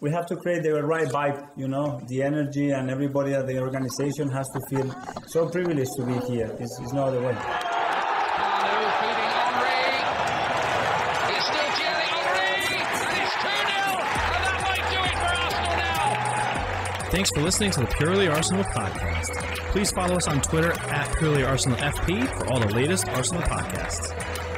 we have to create the right vibe, you know, the energy, and everybody at the organization has to feel so privileged to be here. It's, it's no other way. Thanks for listening to the Purely Arsenal podcast. Please follow us on Twitter at Purely Arsenal FP for all the latest Arsenal podcasts.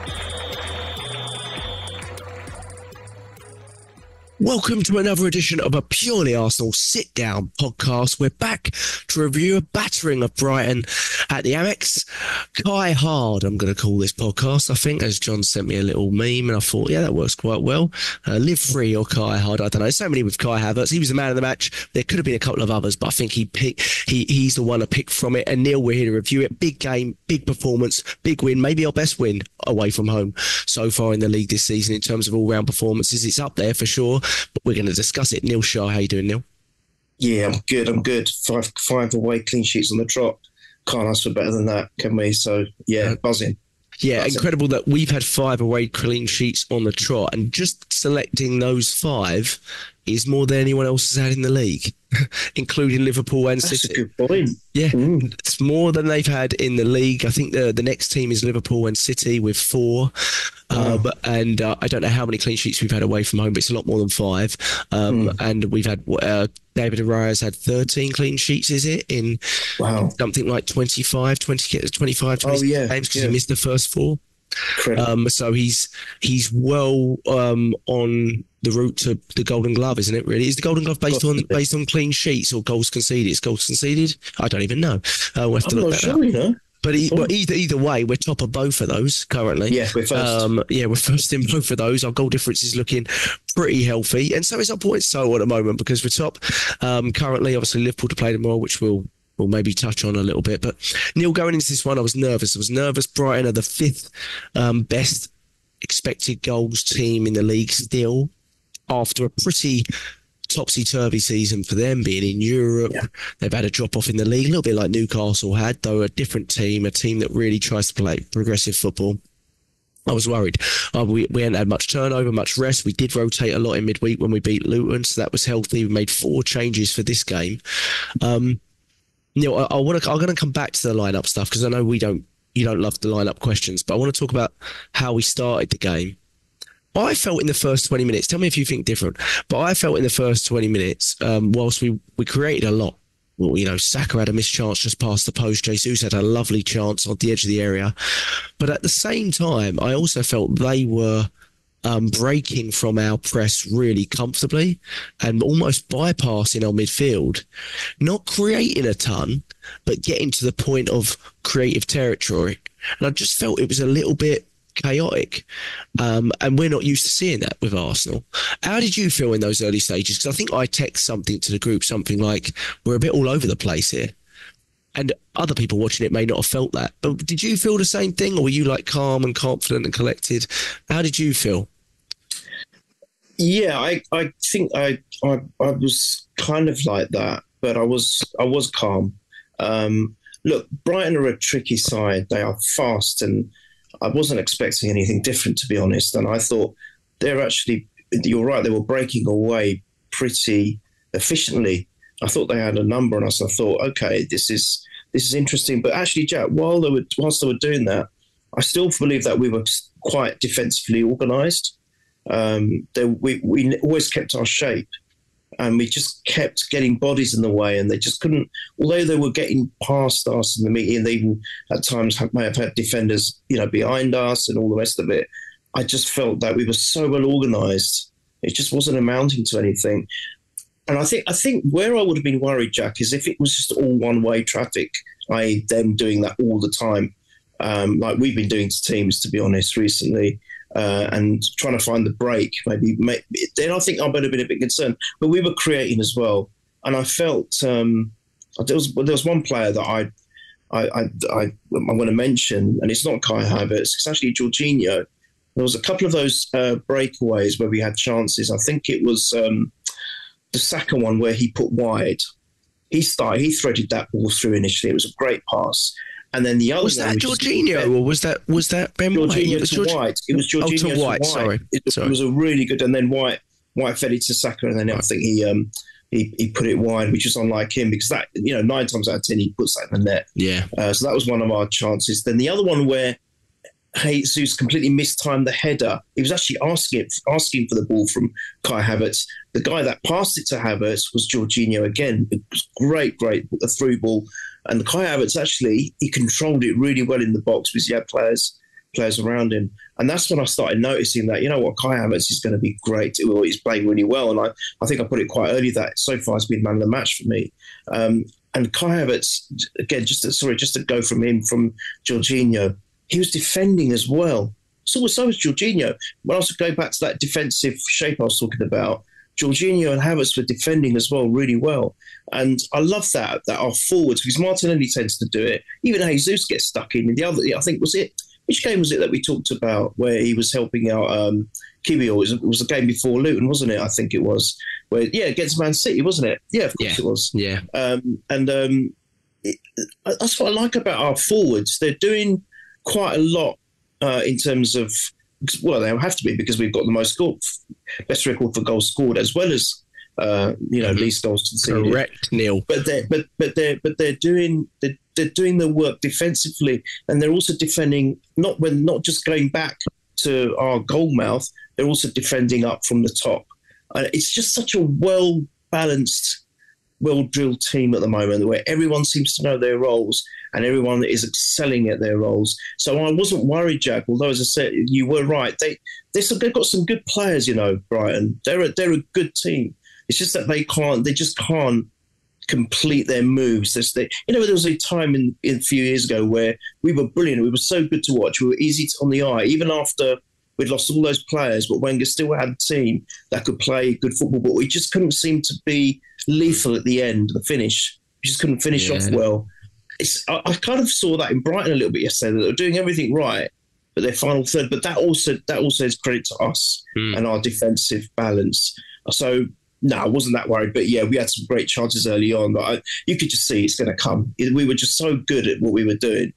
Welcome to another edition of a purely Arsenal sit down podcast. We're back to review a battering of Brighton at the Amex. Kai Hard, I'm going to call this podcast, I think, as John sent me a little meme, and I thought, yeah, that works quite well. Uh, live free or Kai Hard, I don't know. So many with Kai Havertz. He was the man of the match. There could have been a couple of others, but I think he picked, he, he's the one to pick from it. And Neil, we're here to review it. Big game, big performance, big win, maybe our best win away from home so far in the league this season in terms of all round performances. It's up there for sure but we're going to discuss it. Neil Shah, how you doing, Neil? Yeah, I'm good. I'm good. Five five away clean sheets on the trot. Can't ask for better than that, can we? So yeah, uh, buzzing. Yeah, buzzing. incredible that we've had five away clean sheets on the trot, and just selecting those five is more than anyone else has had in the league, including Liverpool and That's City. a good point. Yeah, mm. it's more than they've had in the league. I think the the next team is Liverpool and City with four. Uh, but, and uh, I don't know how many clean sheets we've had away from home, but it's a lot more than five. Um, mm. And we've had uh, David Raya's had 13 clean sheets, is it? In wow. something like 25, 20, 25, 20 oh, yeah. games because yeah. he missed the first four. Um, so he's he's well um, on the route to the Golden Glove, isn't it? Really, is the Golden Glove based on based on clean sheets or goals conceded? It's goals conceded. I don't even know. Uh, we'll have to I'm look that sure, up. You know? But he, well, either either way, we're top of both of those currently. Yeah, we're first. Um, yeah, we're first in both of those. Our goal difference is looking pretty healthy, and so is our points total at the moment because we're top. Um, currently, obviously, Liverpool to play tomorrow, which we'll we'll maybe touch on a little bit. But Neil, going into this one, I was nervous. I was nervous. Brighton are the fifth um, best expected goals team in the league still after a pretty topsy turvy season for them, being in Europe. Yeah. They've had a drop off in the league, a little bit like Newcastle had, though a different team, a team that really tries to play progressive football. I was worried. Uh, we, we hadn't had much turnover, much rest. We did rotate a lot in midweek when we beat Luton, so that was healthy. We made four changes for this game. Um, know, I, I want to. I'm going to come back to the lineup stuff because I know we don't. You don't love the lineup questions, but I want to talk about how we started the game I felt in the first 20 minutes, tell me if you think different, but I felt in the first 20 minutes, um, whilst we, we created a lot, well, you know, Saka had a missed chance just past the post. Jesus had a lovely chance on the edge of the area. But at the same time, I also felt they were um, breaking from our press really comfortably and almost bypassing our midfield, not creating a ton, but getting to the point of creative territory. And I just felt it was a little bit chaotic. Um, and we're not used to seeing that with Arsenal. How did you feel in those early stages? Because I think I text something to the group, something like, we're a bit all over the place here. And other people watching it may not have felt that. But did you feel the same thing? Or were you like calm and confident and collected? How did you feel? Yeah, I, I think I, I I was kind of like that, but I was I was calm. Um, look, Brighton are a tricky side. They are fast and I wasn't expecting anything different, to be honest. And I thought they're actually, you're right, they were breaking away pretty efficiently. I thought they had a number on us. I thought, okay, this is this is interesting. But actually, Jack, while they were whilst they were doing that, I still believe that we were quite defensively organised. Um, we we always kept our shape and we just kept getting bodies in the way, and they just couldn't. Although they were getting past us in the meeting, they even at times have, may have had defenders, you know, behind us and all the rest of it. I just felt that we were so well organised, it just wasn't amounting to anything. And I think I think where I would have been worried, Jack, is if it was just all one way traffic, i.e., them doing that all the time, um, like we've been doing to teams, to be honest, recently uh, and trying to find the break. Maybe, maybe then I think I would have been a bit concerned. But we were creating as well, and I felt um, there was there was one player that I. I, I, I, am going to mention, and it's not Kai Havertz, it's actually Jorginho. There was a couple of those uh, breakaways where we had chances. I think it was um, the second one where he put wide. He started, he threaded that ball through initially. It was a great pass. And then the other one. was that Jorginho or was that was that Ben Jorginho White? to White. It was Jorginho oh, to, to White. White. Sorry. It, sorry. it, was a really good. And then White White fed it to Saka, and then I think he um, he, he put it wide, which is unlike him because that you know nine times out of ten he puts that in the net. Yeah. Uh, so that was one of our chances. Then the other one where Jesus completely mistimed the header. He was actually asking asking for the ball from Kai Havertz. The guy that passed it to Havertz was Jorginho again. It was great, great a through ball. And the Kai Havertz actually he controlled it really well in the box because he had players players around him. And that's when I started noticing that, you know what, Kai Havertz is going to be great. He's playing really well. And I, I think I put it quite early that so far has been man of the match for me. Um, and Kai Havertz, again, just to, sorry, just to go from him, from Jorginho, he was defending as well. So was, so was Jorginho. When I was going back to that defensive shape I was talking about, Jorginho and Havertz were defending as well really well. And I love that, that our forwards, because Martinelli tends to do it. Even Jesus gets stuck in. And the other, I think, was it which game was it that we talked about where he was helping out um? It was, it was the game before Luton, wasn't it? I think it was. Where yeah, against Man City, wasn't it? Yeah, of course Yeah. it was. Yeah. Um, and um, it, that's what I like about our forwards. They're doing quite a lot uh, in terms of well, they have to be because we've got the most goal, best record for goals scored as well as uh, you know least goals conceded Correct, Neil. but they're but but they're but they're doing they're, they're doing the work defensively, and they're also defending not when not just going back to our goal mouth. They're also defending up from the top. And it's just such a well balanced, well drilled team at the moment, where everyone seems to know their roles and everyone is excelling at their roles. So I wasn't worried, Jack. Although, as I said, you were right. They they they've got some good players, you know, Brighton. They're a, they're a good team. It's just that they can't. They just can't complete their moves. There's the, you know, there was a time in, in a few years ago where we were brilliant. We were so good to watch. We were easy to, on the eye, even after we'd lost all those players. But Wenger still had a team that could play good football. But we just couldn't seem to be lethal at the end, the finish. We just couldn't finish off well. It's, I, I kind of saw that in Brighton a little bit yesterday. That they were doing everything right, but their final third. But that also that also is credit to us Hmm. and our defensive balance. So no, I wasn't that worried. But yeah, we had some great chances early on. But I, you could just see it's going to come. We were just so good at what we were doing.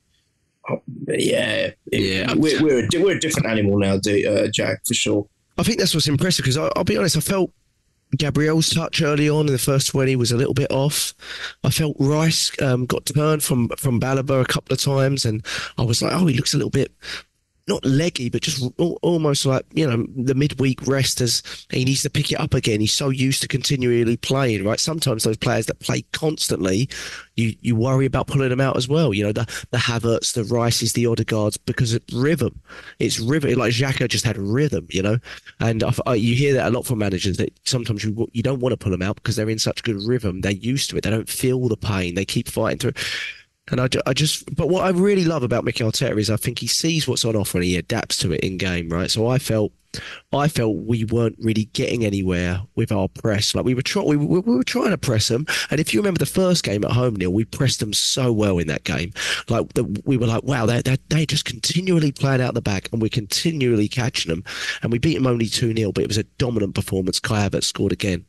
Oh, yeah, it- Yeah. we're, we're, a, we're a different animal now, D- uh, Jack, for sure. I think that's what's impressive because I'll be honest, I felt Gabriel's touch early on in the first 20 was a little bit off. I felt Rice um, got turned from, from Baleba a couple of times, and I was like, oh, he looks a little bit. Not leggy, but just almost like you know the midweek rest as he needs to pick it up again. He's so used to continually playing, right? Sometimes those players that play constantly, you you worry about pulling them out as well. You know the the Havertz, the Rices, the Odegaards, because it's rhythm. It's rhythm. Like Xhaka just had rhythm, you know. And I, I, you hear that a lot from managers that sometimes you you don't want to pull them out because they're in such good rhythm. They're used to it. They don't feel the pain. They keep fighting through. And I, I just, but what I really love about Mikel Arteta is I think he sees what's on offer and he adapts to it in game, right? So I felt, I felt we weren't really getting anywhere with our press. Like we were trying, we, we, we were trying to press them. And if you remember the first game at home, Neil, we pressed them so well in that game. Like the, we were like, wow, they they they just continually playing out the back and we're continually catching them. And we beat them only two 0 but it was a dominant performance. Kai Havertz scored again.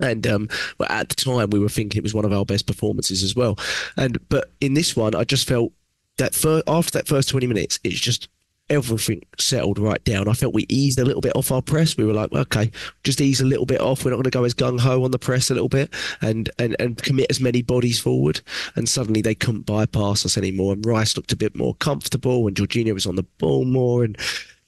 And um, but at the time, we were thinking it was one of our best performances as well. And but in this one, I just felt that after that first twenty minutes, it's just everything settled right down. I felt we eased a little bit off our press. We were like, okay, just ease a little bit off. We're not going to go as gung ho on the press a little bit and, and and commit as many bodies forward. And suddenly they couldn't bypass us anymore. And Rice looked a bit more comfortable, and Jorginho was on the ball more, and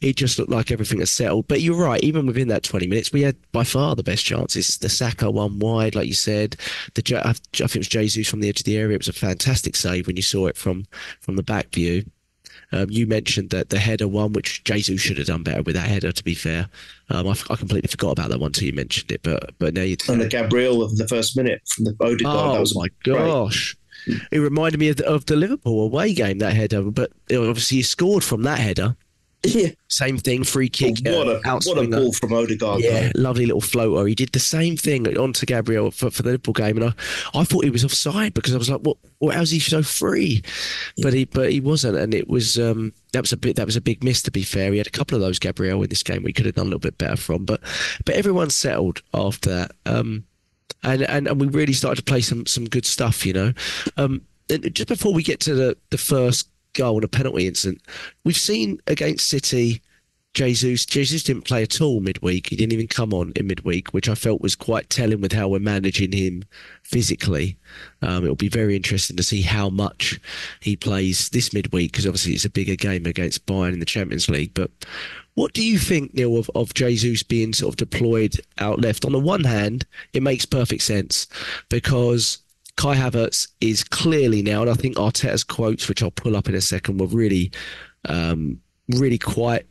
it just looked like everything had settled. But you're right, even within that 20 minutes, we had by far the best chances. The Saka one wide, like you said. The I think it was Jesus from the edge of the area. It was a fantastic save when you saw it from from the back view. Um, you mentioned that the header one, which Jesus should have done better with that header. To be fair, um, I, f- I completely forgot about that one until you mentioned it. But but now you. And the Gabriel of the first minute from the Odegaard, Oh that was my great. gosh! It reminded me of the, of the Liverpool away game that header, but obviously he scored from that header. Yeah. Same thing, free kick. what uh, a what a ball from Odegaard. Yeah, though. lovely little floater. He did the same thing onto Gabriel for, for the Liverpool game, and I, I thought he was offside because I was like, "What? what how's he so free?" But he, but he wasn't, and it was um, that was a bit that was a big miss. To be fair, he had a couple of those Gabriel in this game we could have done a little bit better from, but but everyone settled after that, um, and and and we really started to play some some good stuff, you know. Um, and just before we get to the the first goal and a penalty incident, we've seen against City Jesus. Jesus didn't play at all midweek. He didn't even come on in midweek, which I felt was quite telling with how we're managing him physically. Um, it'll be very interesting to see how much he plays this midweek because obviously it's a bigger game against Bayern in the Champions League. But what do you think, Neil, of, of Jesus being sort of deployed out left? On the one hand, it makes perfect sense because Kai Havertz is clearly now, and I think Arteta's quotes, which I'll pull up in a second, were really, um, really quite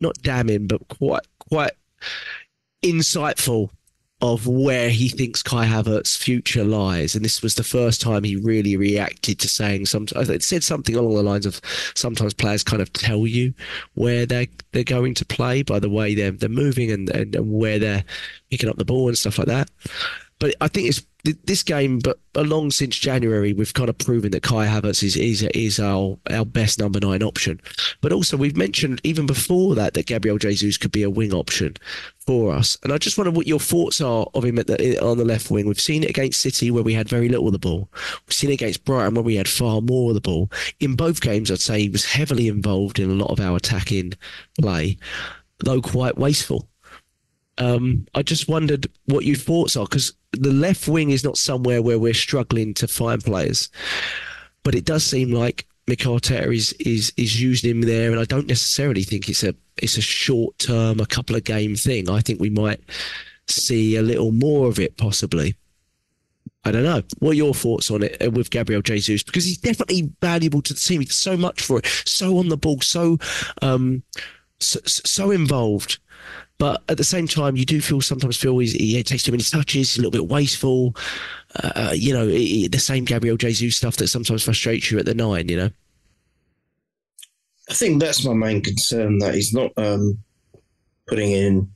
not damning, but quite quite insightful of where he thinks Kai Havertz's future lies. And this was the first time he really reacted to saying sometimes it said something along the lines of sometimes players kind of tell you where they're they're going to play by the way they're they're moving and, and, and where they're picking up the ball and stuff like that. But I think it's this game, but along since January, we've kind of proven that Kai Havertz is is, is our our best number nine option. But also, we've mentioned even before that that Gabriel Jesus could be a wing option for us. And I just wonder what your thoughts are of him the, on the left wing. We've seen it against City where we had very little of the ball. We've seen it against Brighton where we had far more of the ball. In both games, I'd say he was heavily involved in a lot of our attacking play, though quite wasteful. Um, I just wondered what your thoughts are because the left wing is not somewhere where we're struggling to find players, but it does seem like Mikel Arteta is is is using him there, and I don't necessarily think it's a it's a short term, a couple of game thing. I think we might see a little more of it possibly. I don't know. What are your thoughts on it uh, with Gabriel Jesus? Because he's definitely valuable to the team. He's so much for it, so on the ball, so um, so, so involved. But at the same time, you do feel sometimes feel he takes too many touches, he's a little bit wasteful. Uh, you know, the same Gabriel Jesus stuff that sometimes frustrates you at the nine. You know. I think that's my main concern that he's not um, putting in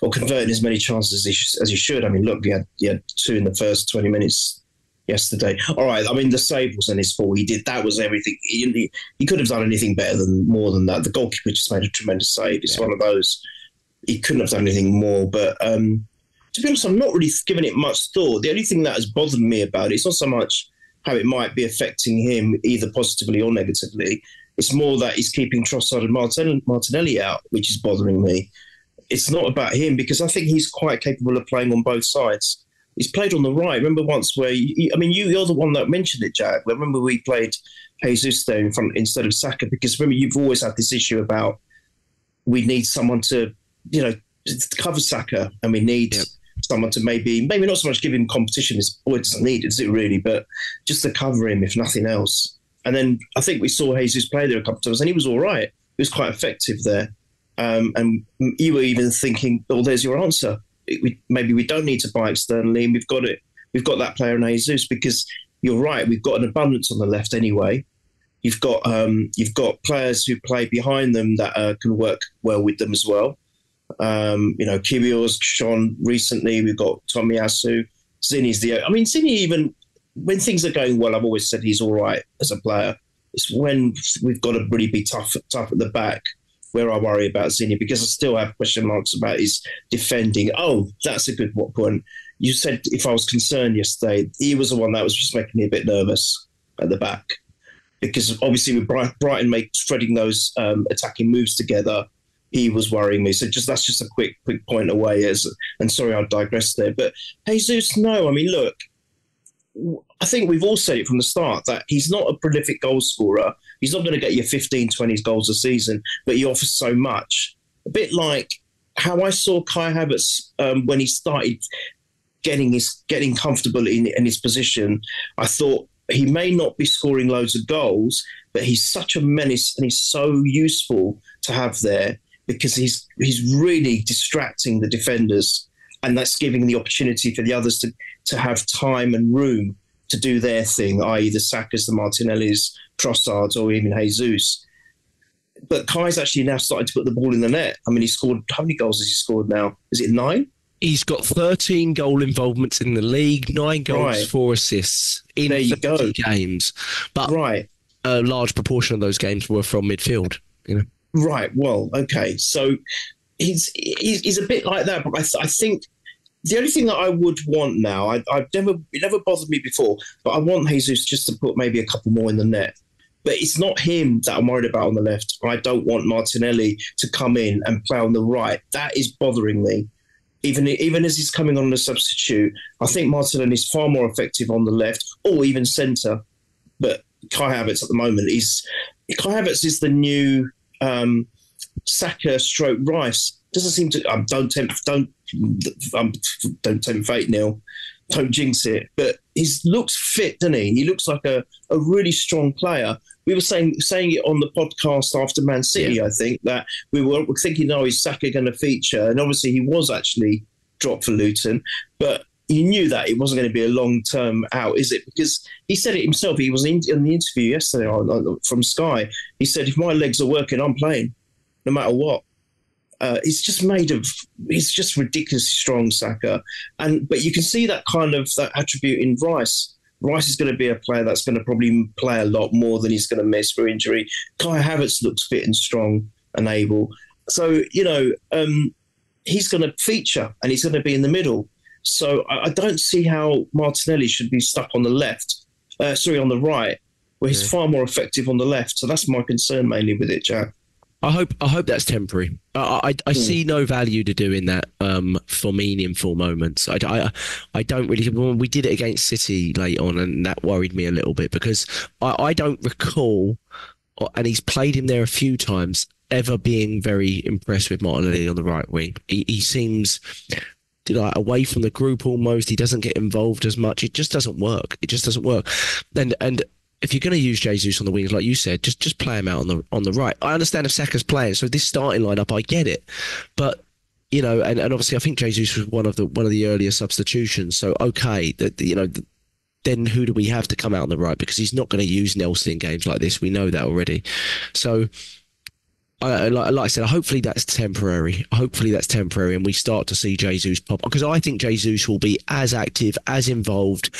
or converting as many chances as he, as he should. I mean, look, he had, he had two in the first 20 minutes yesterday. All right, I mean, the save wasn't his fault. He did that was everything. He, he, could have done anything better than more than that. The goalkeeper just made a tremendous save. It's yeah. one of those he couldn't have done anything more. But um, to be honest, I'm not really giving it much thought. The only thing that has bothered me about it, it's not so much how it might be affecting him either positively or negatively. It's more that he's keeping Trossard and Martinelli out, which is bothering me. It's not about him because I think he's quite capable of playing on both sides. He's played on the right. Remember once where you, I mean, you, you're the one that mentioned it, Jack. Remember we played Jesus there in front instead of Saka because remember you've always had this issue about we need someone to you know, it's cover Saka, and we need yep. someone to maybe, maybe not so much give him competition. This boy doesn't need it, does it really? But just to cover him, if nothing else. And then I think we saw Jesus play there a couple of times, and he was all right. He was quite effective there. Um, and you were even thinking, "Oh, there's your answer. We, maybe we don't need to buy externally, and we've got it. We've got that player in Jesus because you're right. We've got an abundance on the left anyway. You've got um, you've got players who play behind them that uh, can work well with them as well. Um, you know, Kiwior's shown recently. We've got Tommy Tomiyasu. Zinny's the. I mean, Zinny even when things are going well, I've always said he's all right as a player. It's when we've got to really be tough, tough at the back where I worry about Zinny because I still have question marks about his defending. Oh, that's a good point. You said if I was concerned yesterday, he was the one that was just making me a bit nervous at the back because obviously with Brighton make threading those um, attacking moves together, he was worrying me. So just that's just a quick quick point away. As and sorry, I digress there. But Jesus, no, I mean, look, I think we've all said it from the start that he's not a prolific goal scorer. He's not going to get you 15, 20 goals a season, but he offers so much. A bit like how I saw Kai Havertz um, when he started getting his getting comfortable in, in his position. I thought he may not be scoring loads of goals, but he's such a menace and he's so useful to have there because he's he's really distracting the defenders, and that's giving the opportunity for the others to to have time and room to do their thing, i.e., the Sakas, the Martinellis, Trossards, or even Jesus. But Kai's actually now starting to put the ball in the net. I mean, he scored how many goals has he scored now? Is it nine? He's got 13 goal involvements in the league, nine goals, right. four assists in there you go. games. But right. a large proportion of those games were from midfield. You know. Right. Well, okay. So he's he's, he's a bit like that, but I, th- I think the only thing that I would want now, I, have never it never bothered me before, but I want Jesus just to put maybe a couple more in the net But it's not him that I'm worried about on the left. I don't want Martinelli to come in and play on the right. That is bothering me. Even even as he's coming on as a substitute, I think Martinelli is far more effective on the left or even centre. But Kai Havertz at the moment is Kai Havertz is the new um, Saka stroke Rice. Doesn't seem to. Um, don't tempt. Don't um, don't tempt fate, Neil. Don't jinx it. But he looks fit, doesn't he? He looks like a, a really strong player. We were saying saying it on the podcast after Man City. Yeah. I think that we were thinking, oh, is Saka going to feature? And obviously, he was actually dropped for Luton, but you knew that it wasn't going to be a long term out, is it? Because he said it himself. He was in, in the interview yesterday on, on, from Sky. He said, "If my legs are working, I'm playing, no matter what." Uh, he's just made of. He's just ridiculously strong, Saka, and but you can see that kind of that attribute in Rice. Rice is going to be a player that's going to probably play a lot more than he's going to miss for injury. Kai Havertz looks fit and strong and able. So you know, um, he's going to feature and he's going to be in the middle. So I, I don't see how Martinelli should be stuck on the left, uh, sorry, on the right, where he's yeah. far more effective on the left. So that's my concern mainly with it, Jack. I hope I hope that's temporary. I I, I mm. see no value to doing that um, for meaningful moments. I, I, I don't really. When we did it against City late on, and that worried me a little bit because I, I don't recall, and he's played him there a few times, ever being very impressed with Martinelli on the right wing. He, he seems like away from the group almost. He doesn't get involved as much. It just doesn't work. It just doesn't work. And and if you're going to use Jesus on the wings, like you said, just just play him out on the on the right. I understand if Saka's playing, so this starting lineup, I get it, but you know, and, and obviously I think Jesus was one of the one of the earlier substitutions. So okay, that you know. then who do we have to come out on the right? Because he's not going to use Nelson in games like this. We know that already. So I, like, like, I said, hopefully that's temporary. Hopefully that's temporary, and we start to see Jesus pop because I think Jesus will be as active, as involved,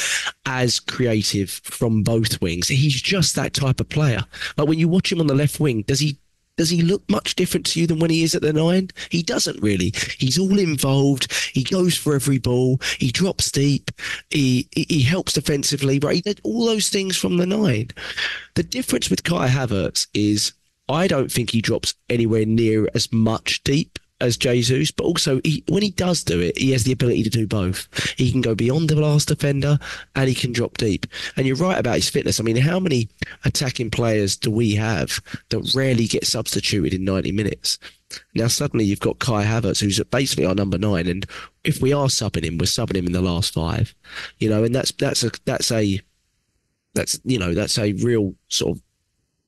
as creative from both wings. He's just that type of player. Like when you watch him on the left wing, does he does he look much different to you than when he is at the nine? He doesn't really. He's all involved. He goes for every ball. He drops deep. He he, he helps defensively. Right, he did all those things from the nine. The difference with Kai Havertz is I don't think he drops anywhere near as much deep as Jesus, but also he, when he does do it, he has the ability to do both. He can go beyond the last defender and he can drop deep. And you're right about his fitness. I mean, how many attacking players do we have that rarely get substituted in 90 minutes? Now suddenly you've got Kai Havertz, who's basically our number nine, and if we are subbing him, we're subbing him in the last five. You know, and that's that's a that's a that's you know that's a real sort of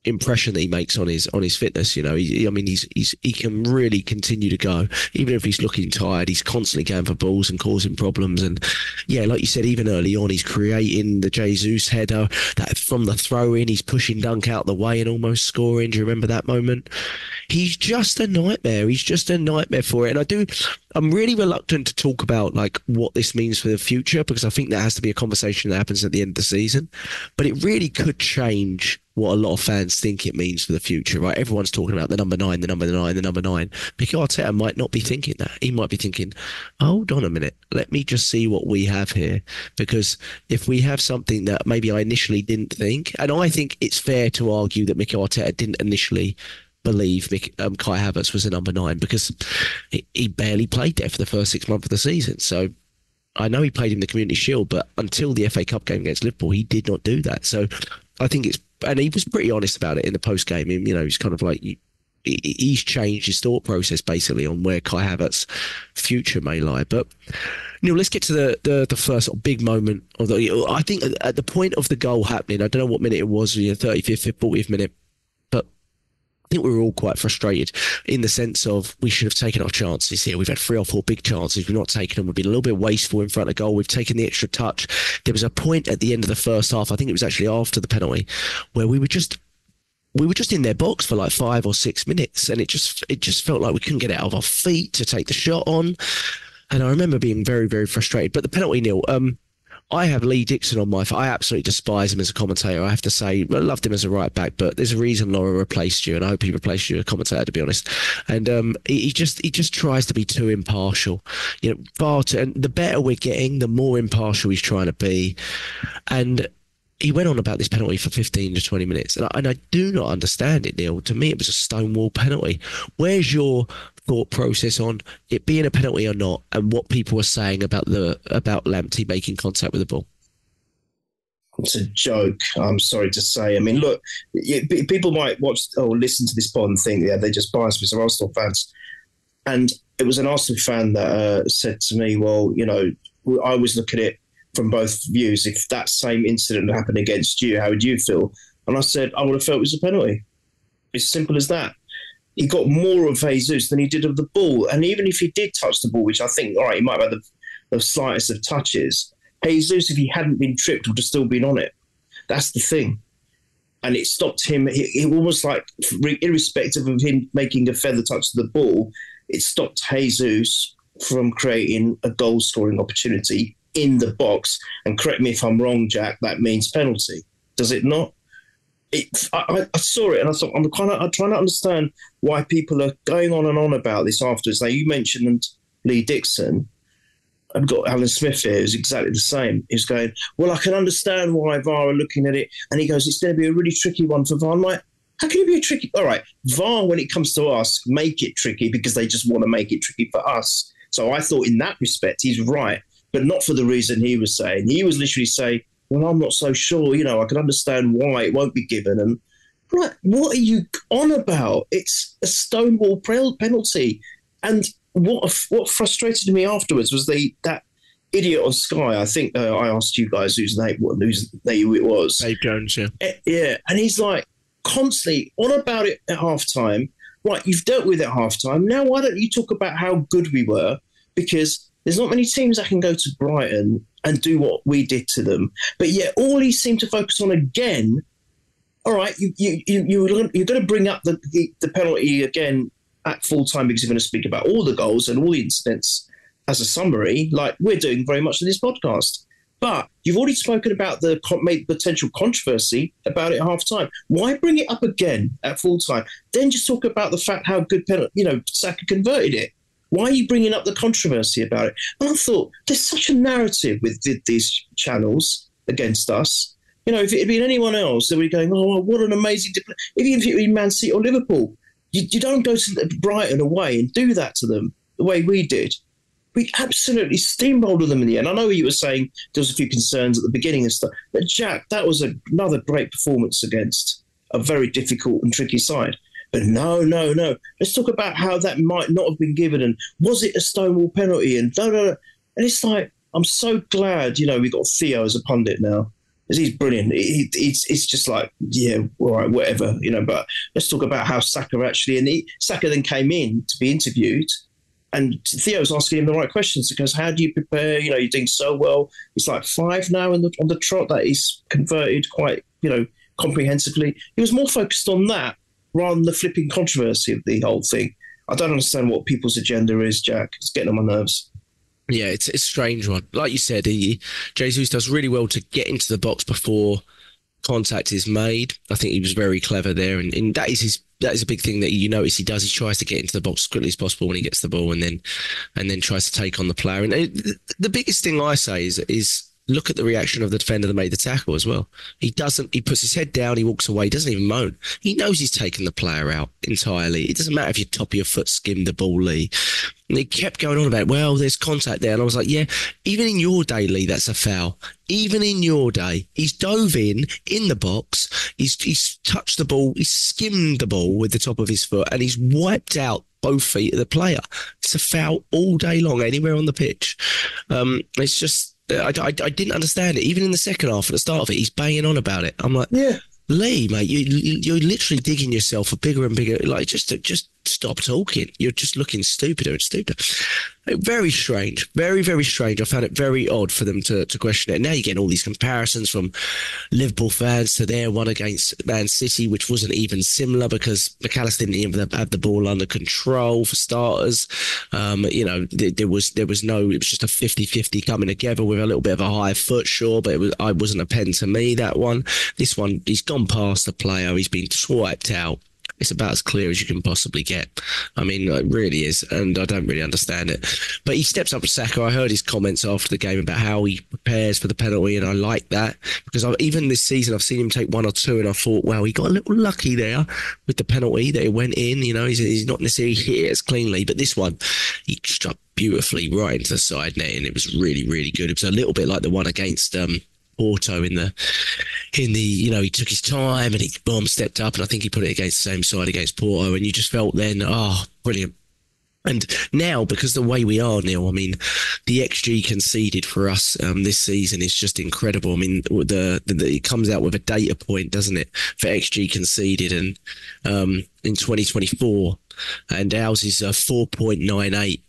impression that he makes on his on his fitness. You know, he, I mean, he's he's he can really continue to go, even if he's looking tired. He's constantly going for balls and causing problems. And yeah, like you said, even early on, he's creating the Jesus header that from the throw in, he's pushing Dunk out the way and almost scoring. Do you remember that moment? He's just a nightmare. He's just a nightmare for it. And I do, I'm really reluctant to talk about like what this means for the future because I think that has to be a conversation that happens at the end of the season. But it really could change what a lot of fans think it means for the future, right? Everyone's talking about the number nine, the number nine, the number nine. Mikel Arteta might not be thinking that. He might be thinking, hold on a minute, let me just see what we have here. Because if we have something that maybe I initially didn't think, and I think it's fair to argue that Mikel Arteta didn't initially believe um, Kai Havertz was a number nine because he, he barely played there for the first six months of the season. So I know he played in the Community Shield, but until the FA Cup game against Liverpool, he did not do that. So I think it's and he was pretty honest about it in the post game. You know, he's kind of like he's changed his thought process basically on where Kai Havertz's future may lie. But you know, let's get to the the, the first big moment the. I think at the point of the goal happening, I don't know what minute it was, you know, 35th, 40th minute. I think we were all quite frustrated in the sense of we should have taken our chances here. We've had three or four big chances. We've not taken them. We've been a little bit wasteful in front of goal. We've taken the extra touch. There was a point at the end of the first half, I think it was actually after the penalty, where we were just we were just in their box for like five or six minutes and it just it just felt like we couldn't get out of our feet to take the shot on. And I remember being very, very frustrated. But the penalty nil, um, I have Lee Dixon on my. I absolutely despise him as a commentator. I have to say, I loved him as a right back, but there's a reason Lauren replaced you, and I hope he replaced you as a commentator. To be honest, and um, he, he, just he just tries to be too impartial. You know, far too, and the better we're getting, the more impartial he's trying to be, and he went on about this penalty for 15 to 20 minutes, and I, and I do not understand it, Neil. To me, it was a stonewall penalty. Where's your thought process on it being a penalty or not, and what people are saying about the about Lamptey making contact with the ball? It's a joke. I'm sorry to say. I mean, look, people might watch or listen to this pod and think, yeah, they're just biased because they're Arsenal fans. And it was an Arsenal fan that uh, said to me, well, you know, I always look at it from both views. If that same incident happened against you, how would you feel? And I said, I would have felt it was a penalty. It's simple as that. He got more of Jesus than he did of the ball. And even if he did touch the ball, which I think, all right, he might have had the, the slightest of touches, Jesus, if he hadn't been tripped, would have still been on it. That's the thing. And it stopped him. It, almost like, irrespective of him making a feather touch to the ball, it stopped Jesus from creating a goal scoring opportunity in the box. And correct me if I'm wrong, Jack, that means penalty. Does it not? It, I, I, saw it and I thought I'm kind of I'm trying to understand why people are going on and on about this afterwards. Now you mentioned Lee Dixon, I've got Alan Smith here who's exactly the same. He's going, Well, I can understand why VAR are looking at it. And he goes, It's going to be a really tricky one for VAR. I'm like, How can it be a tricky? All right, VAR, when it comes to us, make it tricky because they just want to make it tricky for us. So I thought in that respect, he's right, but not for the reason he was saying. He was literally saying, Well, I'm not so sure. You know, I can understand why it won't be given. And like, what are you on about? It's a stonewall penalty. And what what frustrated me afterwards was the that idiot on Sky. I think uh, I asked you guys whose name what whose name it was. Dave Jones, yeah, uh, yeah, and he's like constantly on about it at halftime. Right, you've dealt with it at halftime. Now, why don't you talk about how good we were? Because there's not many teams that can go to Brighton and do what we did to them. But yet, all he seemed to focus on again. All right, you you you you're, going to bring up the, the, the penalty again at full time because you're going to speak about all the goals and all the incidents as a summary, like we're doing very much in this podcast. But you've already spoken about the potential controversy about it half time. Why bring it up again at full time? Then just talk about the fact how good penalty, you know, Saka converted it. Why are you bringing up the controversy about it? And I thought there's such a narrative with these channels against us. You know, if it had been anyone else, they would be going, "Oh, what an amazing!" Even if it had been Man City or Liverpool, you, you don't go to Brighton away and do that to them the way we did. We absolutely steamrolled them in the end. I know you were saying there was a few concerns at the beginning and stuff, but Jack, that was another great performance against a very difficult and tricky side. But no, no, no. Let's talk about how that might not have been given and was it a Stonewall penalty and no, no. And it's like, I'm so glad, you know, we got Theo as a pundit now Because he's brilliant. He, it's it's just like yeah, all right, whatever, you know. But let's talk about how Saka actually and he, Saka then came in to be interviewed, and Theo's asking him the right questions because how do you prepare? You know, you're doing so well. It's like five now the on the trot that he's converted quite you know comprehensively. He was more focused on that rather than the flipping controversy of the whole thing. I don't understand what people's agenda is, Jack. It's getting on my nerves. Yeah, it's, it's a strange one. Like you said, he, Jesus does really well to get into the box before contact is made. I think he was very clever there, and, and that is his that is a big thing that you notice he does. He tries to get into the box as quickly as possible when he gets the ball, and then and then tries to take on the player. And the biggest thing I say is is look at the reaction of the defender that made the tackle as well. He doesn't. He puts his head down. He walks away. He doesn't even moan. He knows he's taken the player out entirely. It doesn't matter if your top of your foot skimmed the ball, Lee. And he kept going on about, well, there's contact there. And I was like, yeah, even in your day, Lee, that's a foul. Even in your day, he's dove in in the box. He's he's touched the ball. He's skimmed the ball with the top of his foot, and he's wiped out both feet of the player. It's a foul all day long, anywhere on the pitch. Um, it's just I, I, I, didn't understand it. Even in the second half, at the start of it, he's banging on about it. I'm like, yeah, Lee, mate, you, you're literally digging yourself a bigger and bigger. Like, just just stop talking. You're just looking stupider and stupider. Very strange. Very, very strange. I found it very odd for them to, to question it. Now you're getting all these comparisons from Liverpool fans to their one against Man City, which wasn't even similar because Mac Allister didn't even have the ball under control for starters. Um, you know, there, there, was there was no, it was just a 50-50 coming together with a little bit of a high foot, sure, but it was I wasn't a pen to me, that one. This one, he's gone past the player. He's been swiped out it's about as clear as you can possibly get. I mean, it really is, and I don't really understand it. But he steps up to Saka. I heard his comments after the game about how he prepares for the penalty, and I like that because I've, even this season I've seen him take one or two, and I thought, wow, he got a little lucky there with the penalty that it went in. You know, he's, he's not necessarily hit it as cleanly, but this one he struck beautifully right into the side net, and it was really, really good. It was a little bit like the one against um, Porto in the in the you know he took his time and he bomb stepped up and I think he put it against the same side against Porto and you just felt then oh brilliant. And now because the way we are Neil I mean the XG conceded for us um, this season is just incredible. I mean the, the, the, it comes out with a data point doesn't it for XG conceded and um, in 2024 and ours is a 4.98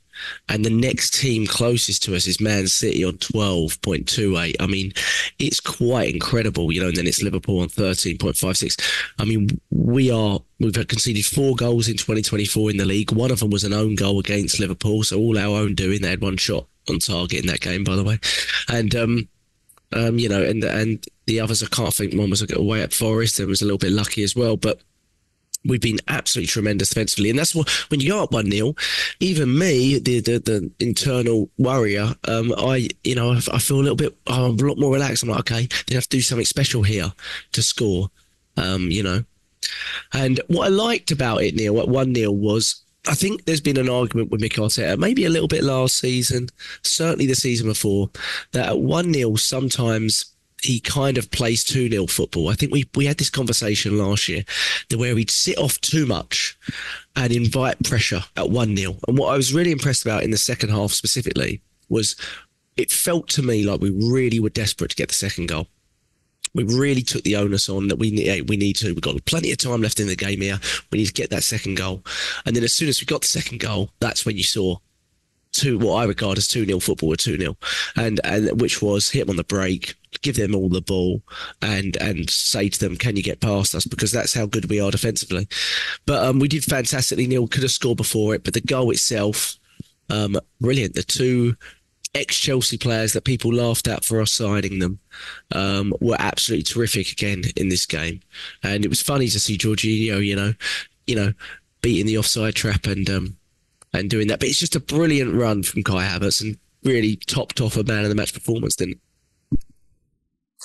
and the next team closest to us is Man City on 12.28. I mean, it's quite incredible, you know, and then it's Liverpool on 13.56. I mean, we are, we've conceded four goals in 2024 in the league. One of them was an own goal against Liverpool, so all our own doing. They had one shot on target in that game, by the way. And, um, um, you know, and and the others, I can't think one was away at Forest and was a little bit lucky as well. But we've been absolutely tremendous defensively. And that's what, when you go up 1 0, even me, the, the, the internal worrier, um, I, you know, I, I, feel a little bit, I'm a lot more relaxed. I'm like, okay, they have to do something special here to score, um, you know. And what I liked about it, Neil, at 1 0 was I think there's been an argument with Mikel Arteta, maybe a little bit last season, certainly the season before, that at 1 0, sometimes he kind of plays 2 0 football. I think we, we had this conversation last year that where he'd sit off too much and invite pressure at 1 0. And what I was really impressed about in the second half specifically was it felt to me like we really were desperate to get the second goal. We really took the onus on that we need, we need to. We've got plenty of time left in the game here. We need to get that second goal. And then as soon as we got the second goal, that's when you saw two what I regard as two 0 football or two 0 and and which was hit them on the break, give them all the ball, and and say to them, "Can you get past us?" Because that's how good we are defensively. But um, we did fantastically. Neil could have scored before it, but the goal itself, um, brilliant. The two ex Chelsea players that people laughed at for us signing them um, were absolutely terrific again in this game, and it was funny to see Jorginho, you know, you know, beating the offside trap and um, and doing that. But it's just a brilliant run from Kai Havertz and really topped off a man of the match performance, didn't it?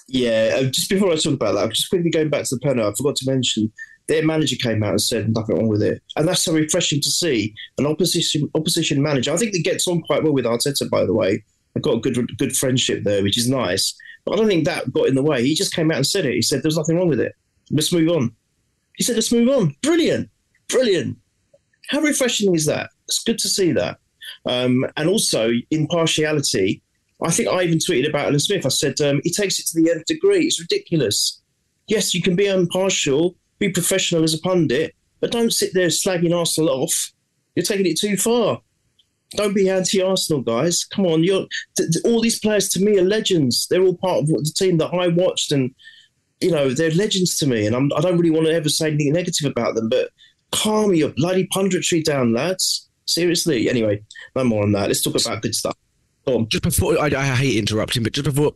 Yeah, uh, just before I talk about that, just quickly going back to the penalty, I forgot to mention their manager came out and said nothing wrong with it, and that's so refreshing to see an opposition opposition manager. I think he gets on quite well with Arteta, by the way. I've got a good good friendship there, which is nice. But I don't think that got in the way. He just came out and said it. He said there's nothing wrong with it. Let's move on. He said let's move on. Brilliant, brilliant. How refreshing is that? It's good to see that. Um, and also impartiality. I think I even tweeted about Alan Smith. I said um, he takes it to the nth degree. It's ridiculous. Yes, you can be impartial, be professional as a pundit, but don't sit there slagging Arsenal off. You're taking it too far. Don't be anti-Arsenal, guys. Come on, you're t- t- all these players to me are legends. They're all part of the team that I watched, and you know they're legends to me. And I'm, I do not really want to ever say anything negative about them, but calm your bloody punditry down, lads. Seriously. Anyway, no more on that. Let's talk about good stuff. Just before, I, I, hate interrupting, but just before,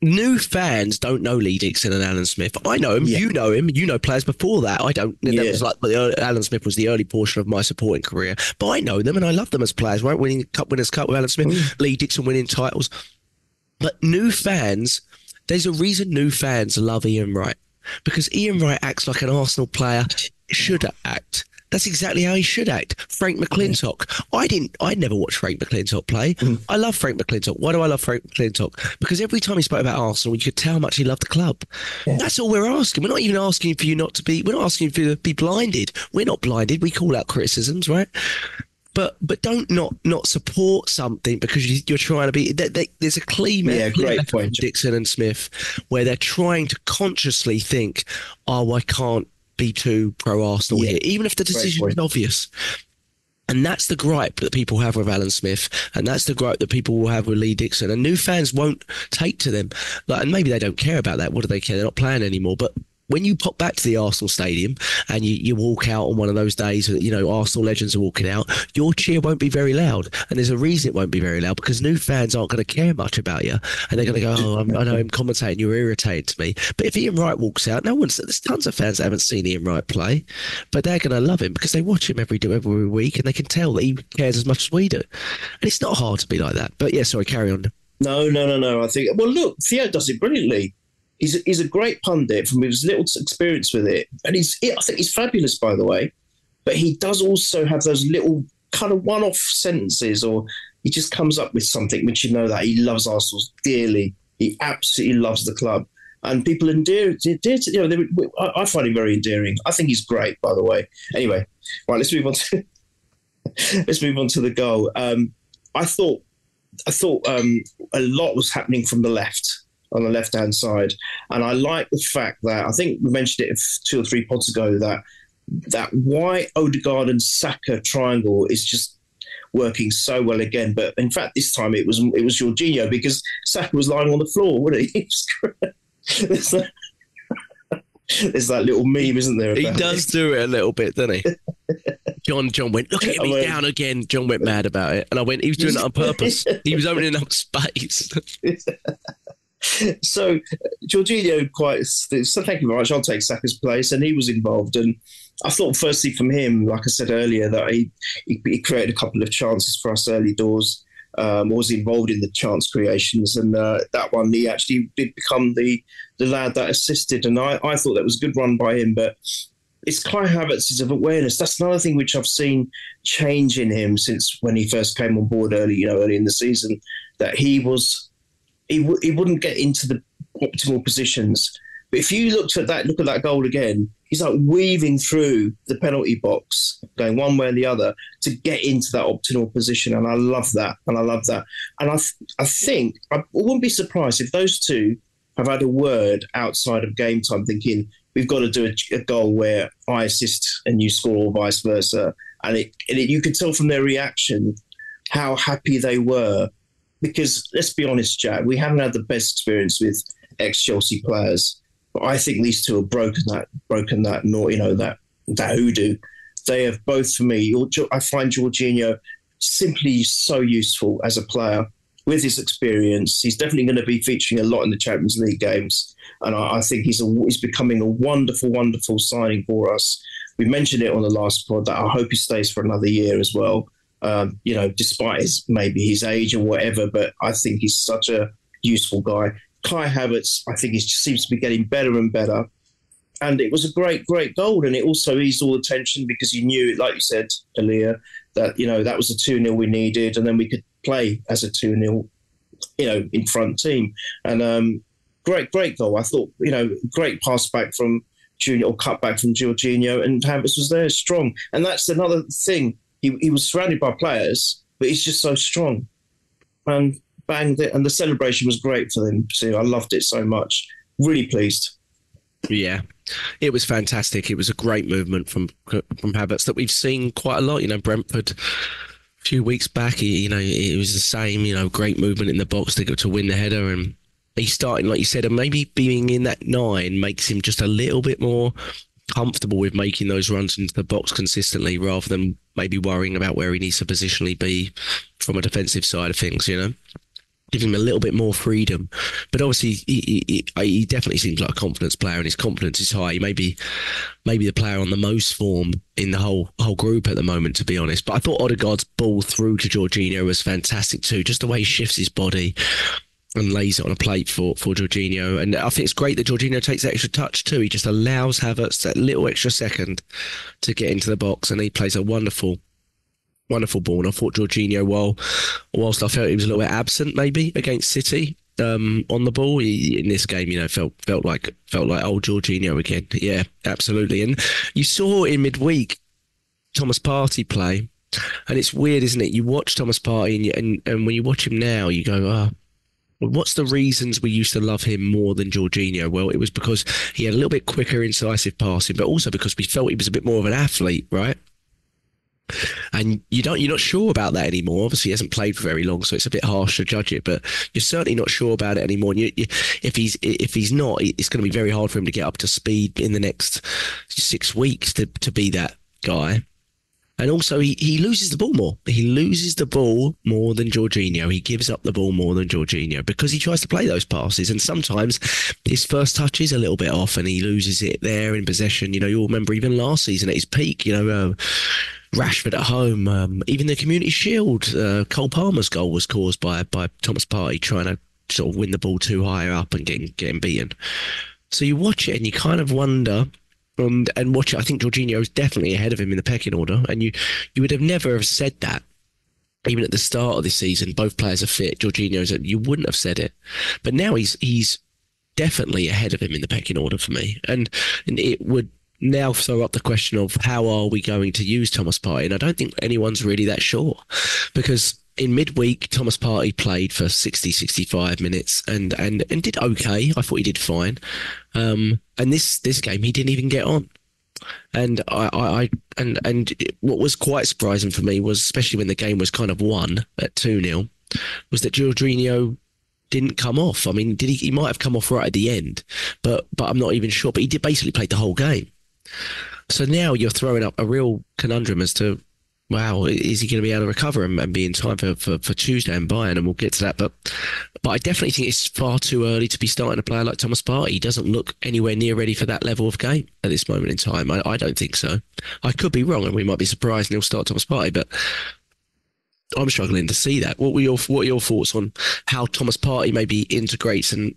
new fans don't know Lee Dixon and Alan Smith. I know him. Yeah. You know him. You know players before that. I don't. Yeah. That was like Alan Smith was the early portion of my supporting career, but I know them and I love them as players. Right, winning Cup Winners' Cup with Alan Smith, mm. Lee Dixon winning titles. But new fans, there's a reason new fans love Ian Wright because Ian Wright acts like an Arsenal player should act. That's exactly how he should act. Frank McLintock. I didn't. I never watched Frank McLintock play. Mm. I love Frank McLintock. Why do I love Frank McLintock? Because every time he spoke about Arsenal, you could tell how much he loved the club. Yeah. That's all we're asking. We're not even asking for you not to be. We're not asking for you to be blinded. We're not blinded. We call out criticisms, right? but but don't not not support something because you, are trying to be. They, they, there's a clean yeah, great point. Dixon and Smith where they're trying to consciously think, oh, I can't be too pro Arsenal yeah. here, even if the decision is obvious. And that's the gripe that people have with Alan Smith, and that's the gripe that people will have with Lee Dixon. And new fans won't take to them, like, and maybe they don't care about that. What do they care? They're not playing anymore. But when you pop back to the Arsenal stadium and you, you walk out on one of those days, you know, Arsenal legends are walking out, your cheer won't be very loud. And there's a reason it won't be very loud because new fans aren't going to care much about you. And they're going to go, oh, I'm, i know him commentating, you're irritated to me. But if Ian Wright walks out, no one's, there's tons of fans that haven't seen Ian Wright play, but they're going to love him because they watch him every, every week and they can tell that he cares as much as we do. And it's not hard to be like that. But yeah, sorry, carry on. No, no, no, no. I think, well, look, Theo does it brilliantly He's a, he's a great pundit from his little experience with it, and he's I think he's fabulous by the way. But he does also have those little kind of one-off sentences, or he just comes up with something which you know that he loves Arsenal dearly. He absolutely loves the club, and people endear, endear to, you know, they, I find him very endearing. I think he's great, by the way. Anyway, right, let's move on to let's move on to the goal. Um, I thought I thought um, a lot was happening from the left on the left hand side. And I like the fact that I think we mentioned it two or three pods ago that that White Odegaard and Saka triangle is just working so well again. But in fact, this time it was it was Jorginho because Saka was lying on the floor, wasn't he? there's, that, there's that little meme, isn't there? He does it? do it a little bit, doesn't he? John John went, look at me went, oh, down again. John went mad about it. And I went, he was doing it on purpose. he was opening up space. so Jorginho quite so thank you very much. I'll take Saka's place, and he was involved. And I thought, firstly, from him, like I said earlier, that he he, he created a couple of chances for us early doors. Um, was involved in the chance creations, and uh, that one he actually did become the the lad that assisted. And I, I thought that was a good run by him, but it's Kai Havertz of awareness. That's another thing which I've seen change in him since when he first came on board early, you know, early in the season. That he was he, w- he wouldn't get into the optimal positions. But if you looked at that, look at that goal again, he's like weaving through the penalty box, going one way or the other to get into that optimal position. And I love that. And I love that. And I, th- I think I wouldn't be surprised if those two have had a word outside of game time thinking, we've got to do a, a goal where I assist and you score or vice versa. And, it, and it, you could tell from their reaction how happy they were because let's be honest, Jack, we haven't had the best experience with ex Chelsea players. But I think these two have broken that, broken that, you know, that that hoodoo. They have both for me. I find Jorginho simply so useful as a player with his experience. He's definitely going to be featuring a lot in the Champions League games, and I, I think he's a, he's becoming a wonderful, wonderful signing for us. We mentioned it on the last pod that I hope he stays for another year as well um, you know, despite his maybe his age or whatever. But I think he's such a useful guy. Kai Havertz, I think he seems to be getting better and better. And it was a great, great goal. And it also eased all the tension because you knew, like you said, Elia, that, you know, that was the 2 0 we needed. And then we could play as a 2 0, you know, in front team. And um, great, great goal. I thought, you know, great pass back from Junior or cut back from Jorginho. And Havertz was there strong. And that's another thing he, he was surrounded by players, but he's just so strong. And banged it, and the celebration was great for them too. I loved it so much. Really pleased. Yeah, it was fantastic. It was a great movement from from Havertz that we've seen quite a lot. You know, Brentford a few weeks back, you know, it was the same. You know, great movement in the box to to win the header, and he's starting, like you said, and maybe being in that nine makes him just a little bit more comfortable with making those runs into the box consistently rather than maybe worrying about where he needs to positionally be from a defensive side of things, you know? Give him a little bit more freedom. But obviously, he, he, he definitely seems like a confidence player and his confidence is high. He may be maybe the player on the most form in the whole whole group at the moment, to be honest. But I thought Odegaard's ball through to Jorginho was fantastic too. Just the way he shifts his body and lays it on a plate for, for Jorginho. And I think it's great that Jorginho takes that extra touch too. He just allows Havertz that little extra second to get into the box, and he plays a wonderful, wonderful ball. And I thought Jorginho, while whilst I felt he was a little bit absent maybe against City um, on the ball, he, in this game, you know, felt felt like felt like old Jorginho again. Yeah, absolutely. And you saw in midweek Thomas Partey play. And it's weird, isn't it? You watch Thomas Partey, and, you, and, and when you watch him now, you go, "Oh, What's the reasons we used to love him more than Jorginho? Well, it was because he had a little bit quicker, incisive passing, but also because we felt he was a bit more of an athlete, right? and you don't you're not sure about that anymore. Obviously, he hasn't played for very long, so it's a bit harsh to judge it. But you're certainly not sure about it anymore. And you, you, if he's if he's not, it's going to be very hard for him to get up to speed in the next six weeks to to be that guy. And also, he, he loses the ball more. He loses the ball more than Jorginho. He gives up the ball more than Jorginho because he tries to play those passes. And sometimes his first touch is a little bit off and he loses it there in possession. You know, you'll remember even last season at his peak, you know, uh, Rashford at home, um, even the Community Shield, uh, Cole Palmer's goal was caused by by Thomas Partey trying to sort of win the ball too high up and getting getting beaten. So you watch it and you kind of wonder. And, and watch it. I think Jorginho is definitely ahead of him in the pecking order, and you you would have never have said that even at the start of this season, both players are fit. Jorginho's, you wouldn't have said it, but now he's he's definitely ahead of him in the pecking order for me, and and it would now throw up the question of how are we going to use Thomas Partey, And I don't think anyone's really that sure because in midweek, Thomas Partey played for 60, 65 minutes and, and, and did okay. I thought he did fine. Um, and this, this game, he didn't even get on. And I, I, I, and and what was quite surprising for me was, especially when the game was kind of won at two 0 was that Jorginho didn't come off. I mean, did he? He might have come off right at the end, but but I'm not even sure. But he did basically play the whole game. So now you're throwing up a real conundrum as to, wow, is he going to be able to recover and, and be in time for, for, for, Tuesday and Bayern? And we'll get to that. But but I definitely think it's far too early to be starting a player like Thomas Partey. He doesn't look anywhere near ready for that level of game at this moment in time. I, I don't think so. I could be wrong, and we might be surprised and he'll start Thomas Partey, but. I'm struggling to see that. What were your what are your thoughts on how Thomas Partey maybe integrates and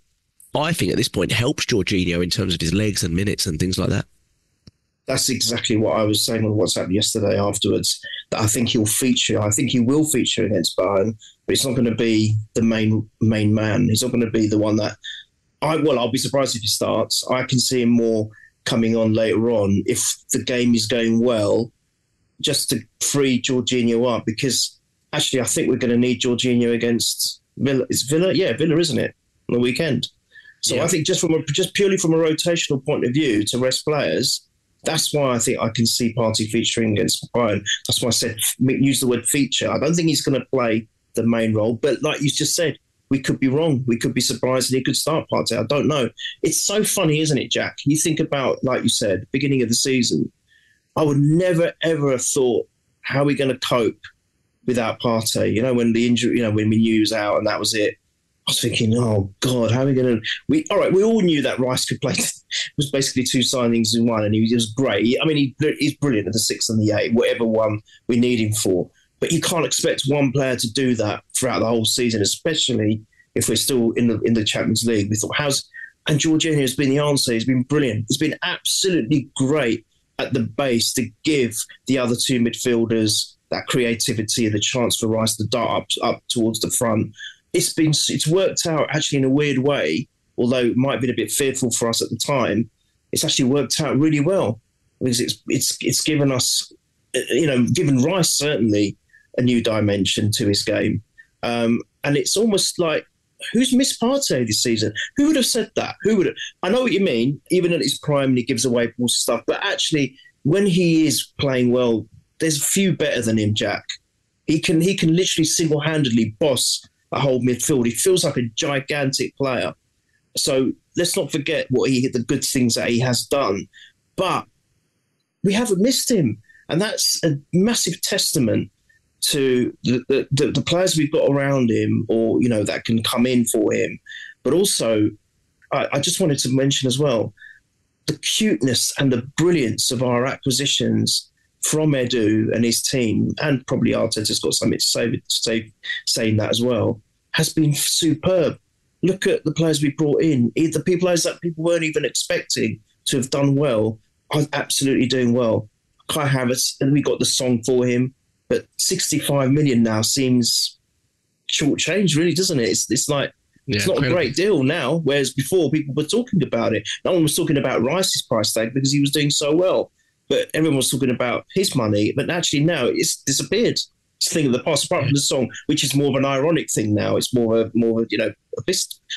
I think at this point helps Jorginho in terms of his legs and minutes and things like that that's exactly what I was saying on WhatsApp yesterday afterwards. That I think he'll feature. I think he will feature against Bayern, but it's not going to be the main main man. He's not going to be the one that. I well, I'll be surprised if he starts. I can see him more coming on later on if the game is going well, just to free Jorginho up because actually I think we're going to need Jorginho against Villa. It's Villa, yeah, Villa, isn't it, on the weekend? So yeah. I think just from a, just purely from a rotational point of view to rest players, that's why I think I can see Partey featuring against Bayern. That's why I said use the word feature. I don't think he's going to play the main role, but like you just said, we could be wrong. We could be surprised he could start Partey. I don't know. It's so funny, isn't it, Jack? You think about, like you said, beginning of the season. I would never ever have thought how are we going to cope without Partey. You know, when the injury, you know, when we knew he was out and that was it. I was thinking, oh God, how are we going to? We all right. We all knew that Rice could play. it was basically two signings in one, and he was great. I mean, he, he's brilliant at the six and the eight, whatever one we need him for. But you can't expect one player to do that throughout the whole season, especially if we're still in the in the Champions League. We thought, how's and Jorginho has been the answer. He's been brilliant. He's been absolutely great at the base to give the other two midfielders that creativity and the chance for Rice to dart up, up towards the front it's been it's worked out actually in a weird way. Although it might have been a bit fearful for us at the time, it's actually worked out really well because it's it's it's given us, you know, given Rice certainly a new dimension to his game, um, and it's almost like who's missed Partey this season? Who would have said that? Who would have? I know what you mean. Even at his prime, he gives away balls stuff, but actually, when he is playing well, there's few better than him, Jack. He can he can literally single handedly boss a whole midfield. He feels like a gigantic player. So let's not forget what he the good things that he has done. But we haven't missed him. And that's a massive testament to the, the, the, players we've got around him or, you know, that can come in for him. But also, I, I just wanted to mention as well the cuteness and the brilliance of our acquisitions from Edu and his team, and probably Arteta's got something to say, to say saying that as well, has been superb. Look at the players we brought in. The players that people weren't even expecting to have done well are absolutely doing well. Kai Havertz, and we got the song for him, but 65 million now seems short change, really, doesn't it? It's, it's like yeah, it's not a great deal now, whereas before people were talking about it. No one was talking about Rice's price tag because he was doing so well but everyone was talking about his money. But actually now it's disappeared. It's a thing of the past, apart from the song, which is more of an ironic thing now. It's more a, more you know, a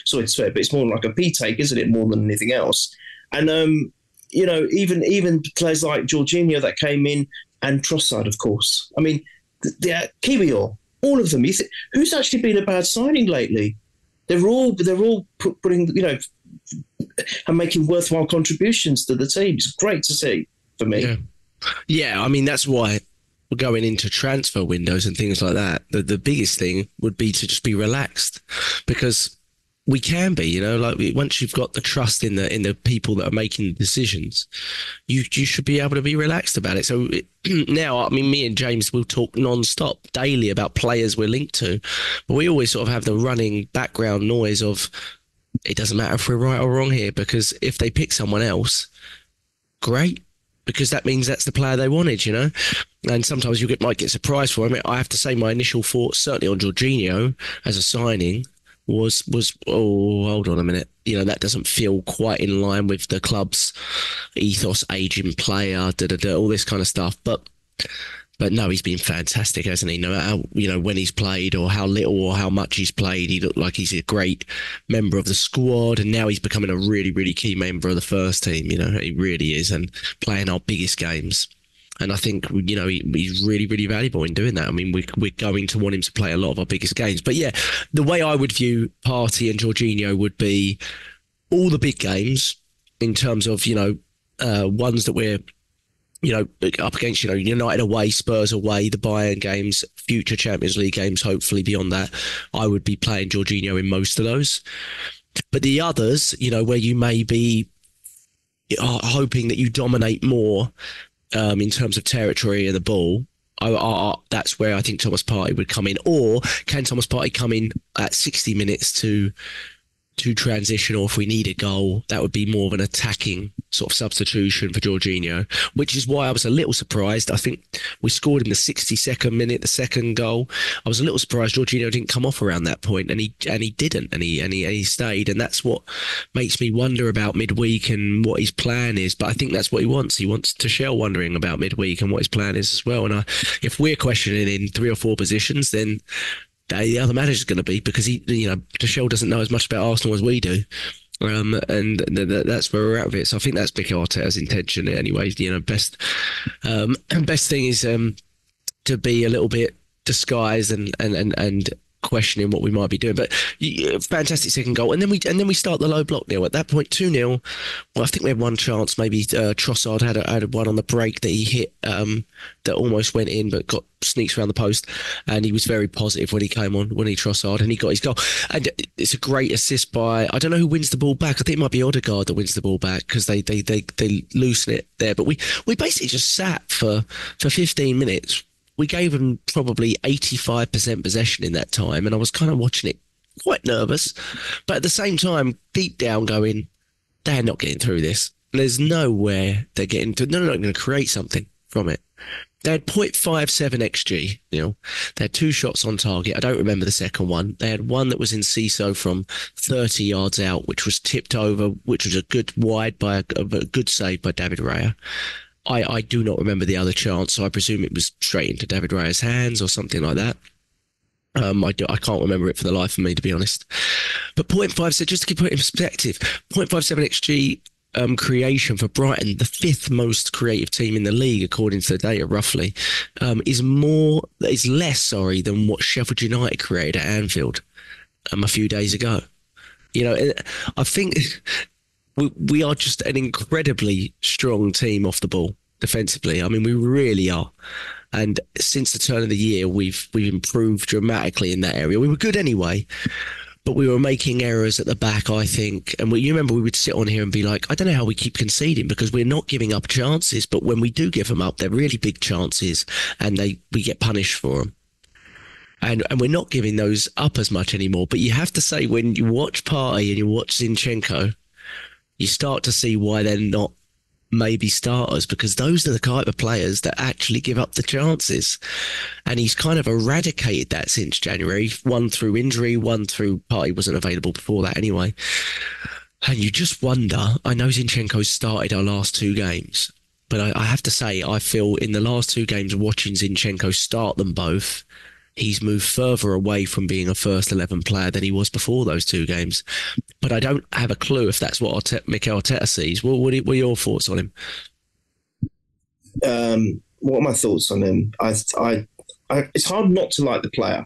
sorry to swear, but it's more like a P take, isn't it, more than anything else? And, um, you know, even even players like Jorginho that came in, and Trossard, of course. I mean, the, the Kiwior, all of them. Th- who's actually been a bad signing lately? They're all they're all putting you know and making worthwhile contributions to the team. It's great to see for me. Yeah, yeah I mean that's why going into transfer windows and things like that. The the biggest thing would be to just be relaxed because we can be, you know, like once you've got the trust in the in the people that are making the decisions, you you should be able to be relaxed about it. So it, now, I mean, me and James will talk non-stop daily about players we're linked to, but we always sort of have the running background noise of it doesn't matter if we're right or wrong here because if they pick someone else, great. Because that means that's the player they wanted, you know, and sometimes you get might get surprised for him. I have to say, my initial thoughts certainly on Jorginho as a signing was was oh hold on a minute. You know that doesn't feel quite in line with the club's ethos aging player da, da, da, all this kind of stuff. But but no he's been fantastic hasn't he no matter how, you know when he's played or how little or how much he's played he looked like he's a great member of the squad and now he's becoming a really really key member of the first team you know he really is and playing our biggest games and I think you know he, he's really really valuable in doing that. I mean, we, we're going to want him to play a lot of our biggest games. But yeah, the way I would view Partey and Jorginho would be all the big games in terms of you know uh, ones that we're you know up against you know United away, Spurs away, the Bayern games, future Champions League games. Hopefully beyond that, I would be playing Jorginho in most of those. But the others, you know, where you may be hoping that you dominate more um, in terms of territory and the ball, I, I, that's where I think Thomas Partey would come in. Or can Thomas Partey come in at 60 minutes to to transition, or if we need a goal, that would be more of an attacking sort of substitution for Jorginho, which is why I was a little surprised. I think we scored in the 62nd minute, the second goal. I was a little surprised Jorginho didn't come off around that point, and he and he didn't, and he and he, and he stayed, and that's what makes me wonder about midweek and what his plan is. But I think that's what he wants. He wants Tuchel wondering about midweek and what his plan is as well. And I, if we're questioning in three or four positions, then the other manager's going to be because he, you know, Tuchel doesn't know as much about Arsenal as we do. Um, and th- th- that's where we're at it. So I think that's Mikel Arteta's intention anyway. You know, best um, best thing is um, to be a little bit disguised and and and and questioning what we might be doing. But fantastic second goal, and then we and then we start the low block now. At that point, two 0 Well, I think we had one chance. Maybe uh, Trossard had a, had one on the break that he hit um, that almost went in, but got sneaks around the post. And he was very positive when he came on when he Trossard and he got his goal. And it's a great assist by I don't know who wins the ball back. I think it might be Odegaard that wins the ball back because they, they they they loosen it there. But we we basically just sat for for 15 minutes we gave them probably 85% possession in that time. And I was kind of watching it quite nervous. But at the same time, deep down going, they're not getting through this. There's nowhere they're getting to. They're not going to create something from it. They had 0.57 XG, you know. They had two shots on target. I don't remember the second one. They had one that was Enciso from 30 yards out, which was tipped over, which was a good wide by a, a good save by David Raya. I, I do not remember the other chance, so I presume it was straight into David Raya's hands or something like that. Um, I, do, I can't remember it for the life of me, to be honest. But 0.57, just to keep it in perspective, 0.57 XG um, creation for Brighton, the fifth most creative team in the league, according to the data, roughly, um, is more, is less, sorry, than what Sheffield United created at Anfield um, a few days ago. You know, I think we, we are just an incredibly strong team off the ball defensively. I mean, we really are. And since the turn of the year, we've we've improved dramatically in that area. We were good anyway, but we were making errors at the back, I think. And we, you remember we would sit on here and be like, I don't know how we keep conceding because we're not giving up chances, but when we do give them up, they're really big chances, and they we get punished for them. And, and we're not giving those up as much anymore. But you have to say, when you watch Partey and you watch Zinchenko, you start to see why they're not maybe starters because those are the type of players that actually give up the chances. And he's kind of eradicated that since January, one through injury, one through Partey wasn't available before that anyway. And you just wonder, I know Zinchenko started our last two games, but I, I have to say, I feel in the last two games, watching Zinchenko start them both, he's moved further away from being a first 11 player than he was before those two games. But I don't have a clue if that's what Arteta, Mikel Arteta sees. What, what, are your thoughts on him? Um, what are my thoughts on him? I, I, I it's hard not to like the player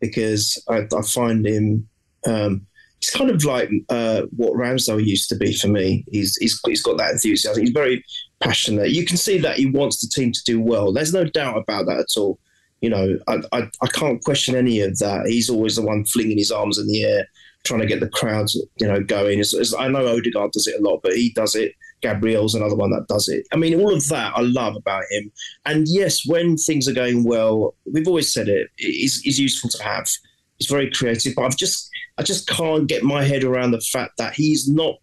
because I, I find him. Um, he's kind of like uh, what Ramsdale used to be for me. He's, he's he's got that enthusiasm. He's very passionate. You can see that he wants the team to do well. There's no doubt about that at all. You know, I, I, I can't question any of that. He's always the one flinging his arms in the air, trying to get the crowds, you know, going. It's, it's, I know Odegaard does it a lot, but he does it. Gabriel's another one that does it. I mean, all of that I love about him. And yes, when things are going well, we've always said it, he's, he's useful to have. He's very creative, but I've just I just can't get my head around the fact that he's not.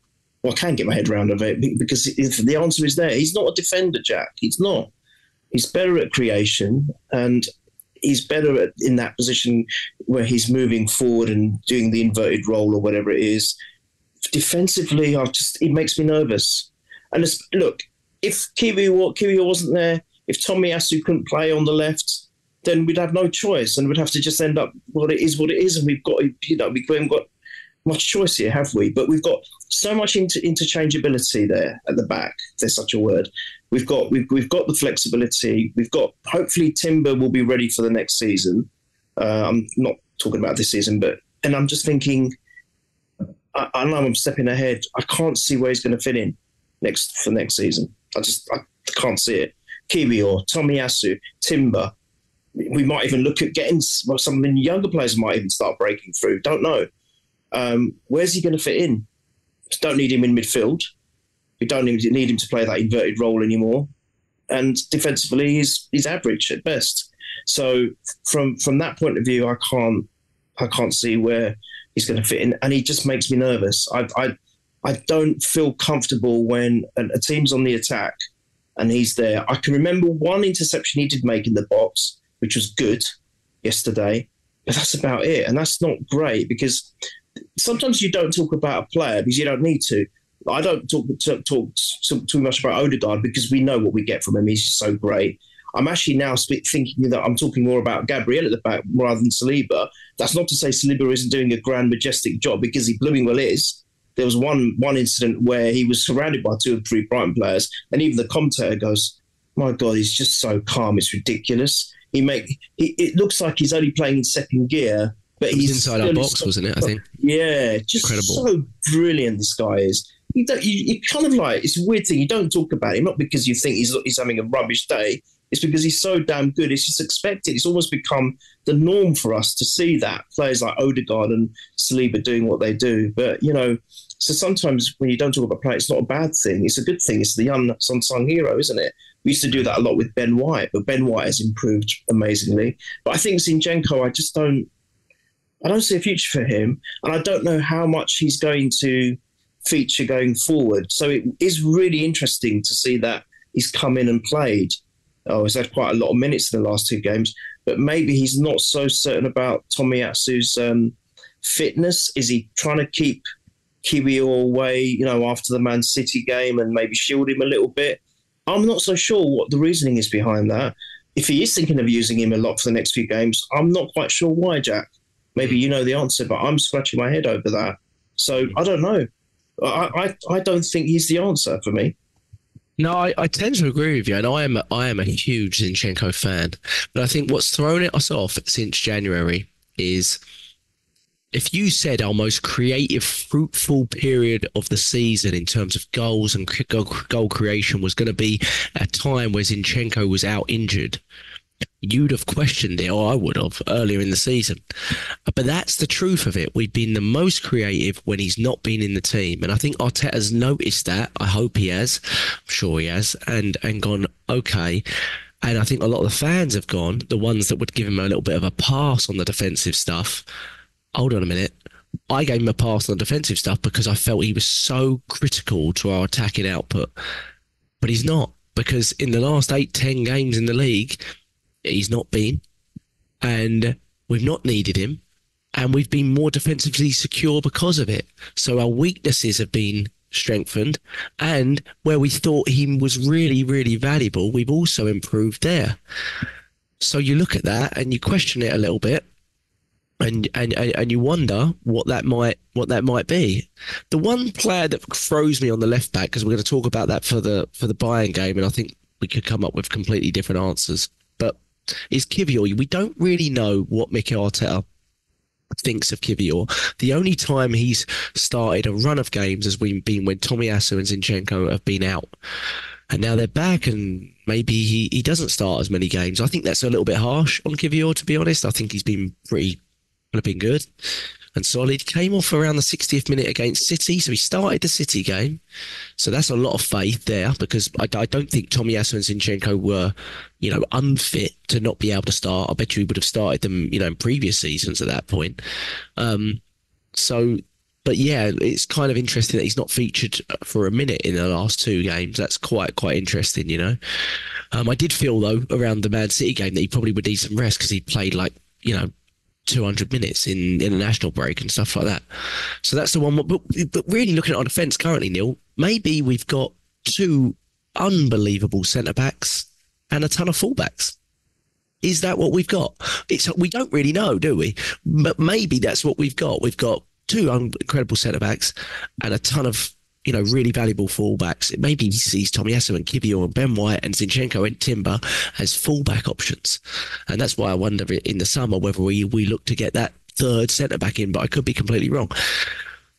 Well, I can get my head around of it because the answer is there, he's not a defender, Jack. He's not. He's better at creation, and he's better at, in that position where he's moving forward and doing the inverted role or whatever it is. Defensively, I just it makes me nervous. And look, if Kiwi Kiwi wasn't there, if Tomiyasu couldn't play on the left, then we'd have no choice and we'd have to just end up what it is what it is and we've got you know we haven't got much choice here have we? But we've got so much inter- interchangeability there at the back there's such a word. We've got we've, we've got the flexibility. We've got hopefully timber will be ready for the next season. Uh, i'm not talking about this season but and i'm just thinking I, I know i'm stepping ahead. I can't see where he's going to fit in next for next season. I just i can't see it. Kiwior tomiyasu timber. We might even look at getting well, some of the younger players might even start breaking through. Don't know. Um, where's he going to fit in? Don't need him in midfield. We don't need him to play that inverted role anymore. And defensively, he's he's average at best. So from from that point of view, I can't I can't see where he's going to fit in, and he just makes me nervous. I I, I don't feel comfortable when a team's on the attack and he's there. I can remember one interception he did make in the box which was good yesterday. But that's about it. And that's not great because sometimes you don't talk about a player because you don't need to. I don't talk, talk, talk, too much about Odegaard because we know what we get from him. He's so great. I'm actually now thinking that I'm talking more about Gabriel at the back rather than Saliba. That's not to say Saliba isn't doing a grand, majestic job because he blooming well is. There was one one incident where he was surrounded by two or three Brighton players, and even the commentator goes, "My God, he's just so calm. It's ridiculous." He make he, it looks like he's only playing in second gear, but he's inside our box, so, wasn't it? I think. Yeah, just Incredible. so brilliant. This guy is. You, don't, you, you kind of like it's a weird thing. You don't talk about him not because you think he's he's having a rubbish day. It's because he's so damn good. It's just expected. It's almost become the norm for us to see that players like Odegaard and Saliba doing what they do. But you know, so sometimes when you don't talk about play, it's not a bad thing. It's a good thing. It's the young, unsung hero, isn't it? We used to do that a lot with Ben White, but Ben White has improved amazingly. But I think Zinchenko, I just don't, I don't see a future for him, and I don't know how much he's going to feature going forward. So it is really interesting to see that he's come in and played. Oh, he's had quite a lot of minutes in the last two games, but maybe he's not so certain about Tomiyasu's um, fitness. Is he trying to keep Kiwi away, you know, after the Man City game and maybe shield him a little bit? I'm not so sure what the reasoning is behind that. If he is thinking of using him a lot for the next few games, I'm not quite sure why, Jack. Maybe you know the answer, but I'm scratching my head over that. So I don't know. I, I, I don't think he's the answer for me. No, I, I, tend to agree with you, and I am a, I am a huge Zinchenko fan. But I think what's thrown us off since January is if you said our most creative, fruitful period of the season in terms of goals and goal creation was going to be a time where Zinchenko was out injured, you'd have questioned it, or I would have earlier in the season. But that's the truth of it. We've been the most creative when he's not been in the team, and I think Arteta's noticed that. I hope he has. I'm sure he has, and and gone okay. And I think a lot of the fans have gone, the ones that would give him a little bit of a pass on the defensive stuff hold on a minute. I gave him a pass on the defensive stuff because I felt he was so critical to our attacking output. But he's not because in the last eight, ten games in the league, he's not been. And we've not needed him. And we've been more defensively secure because of it. So our weaknesses have been strengthened. And where we thought he was really, really valuable, we've also improved there. So you look at that and you question it a little bit and, and and you wonder what that might what that might be. The one player that throws me on the left back because we're going to talk about that for the for the Bayern game, and I think we could come up with completely different answers. Is Kiwior? We don't really know what Mikel Arteta thinks of Kiwior. The only time he's started a run of games has been when Tomiyasu and Zinchenko have been out. And now they're back, and maybe he, he doesn't start as many games. I think that's a little bit harsh on Kiwior, to be honest. I think he's been pretty flipping good and solid. Came off around the 60th minute against City, so he started the City game. So that's a lot of faith there because I, I don't think Tomiyasu and Zinchenko were, you know, unfit to not be able to start. I bet you he would have started them, you know, in previous seasons at that point. Um, so but yeah, it's kind of interesting that he's not featured for a minute in the last two games. That's quite quite interesting, you know. Um, I did feel though around the Man City game that he probably would need some rest because he played like you know 200 minutes in international break and stuff like that. So that's the one. But, but really looking at our defence currently, Neil, maybe we've got two unbelievable centre backs and a ton of fullbacks. Is that what we've got? It's we don't really know, do we? But maybe that's what we've got. We've got two incredible centre backs and a ton of you know really valuable fullbacks. It maybe sees Tomiyasu and Kiwior and Ben White and Zinchenko and Timber as fullback options, and that's why I wonder in the summer whether we we look to get that third centre back in. But I could be completely wrong.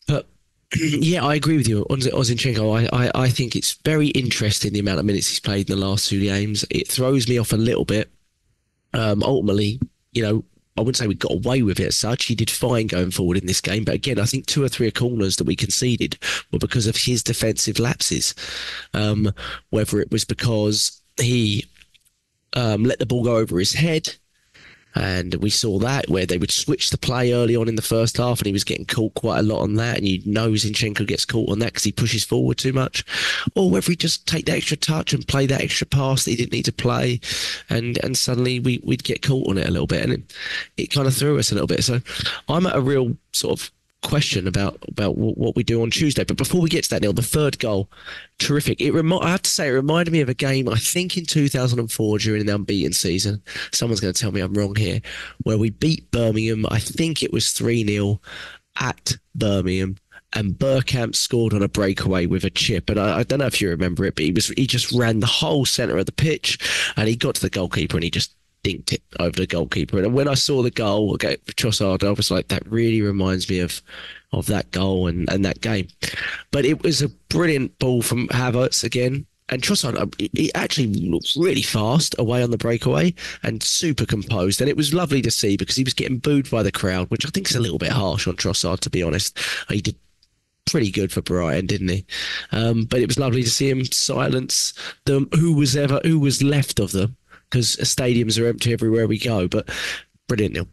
But yeah, I agree with you on, Zinchenko. I, I I think it's very interesting the amount of minutes he's played in the last two games. It throws me off a little bit. Um, ultimately, you know, I wouldn't say we got away with it as such. He did fine going forward in this game, but again, I think two or three corners that we conceded were because of his defensive lapses. Um, whether it was because he um, let the ball go over his head, and we saw that where they would switch the play early on in the first half, and he was getting caught quite a lot on that. And you know Zinchenko gets caught on that because he pushes forward too much, or whether he just take that extra touch and play that extra pass that he didn't need to play, and and suddenly we we'd get caught on it a little bit, and it, it kind of threw us a little bit. So I'm at a real sort of question about about what we do on Tuesday. But before we get to that, Neil, the third goal, terrific. It remi- I have to say, it reminded me of a game I think in 2004 during the unbeaten season. Someone's going to tell me I'm wrong here, where we beat Birmingham. I think it was three 0 at Birmingham. And Bergkamp scored on a breakaway with a chip, and I, I don't know if you remember it, but he was he just ran the whole centre of the pitch, and he got to the goalkeeper and he just over the goalkeeper. And when I saw the goal against Trossard, I was like, that really reminds me of of that goal and, and that game. But it was a brilliant ball from Havertz again. And Trossard, uh, he actually looked really fast away on the breakaway and super composed. And it was lovely to see because he was getting booed by the crowd, which I think is a little bit harsh on Trossard, to be honest. He did pretty good for Brighton, didn't he? Um, but it was lovely to see him silence them, who was ever, who was left of them because stadiums are empty everywhere we go. But brilliant, Neil.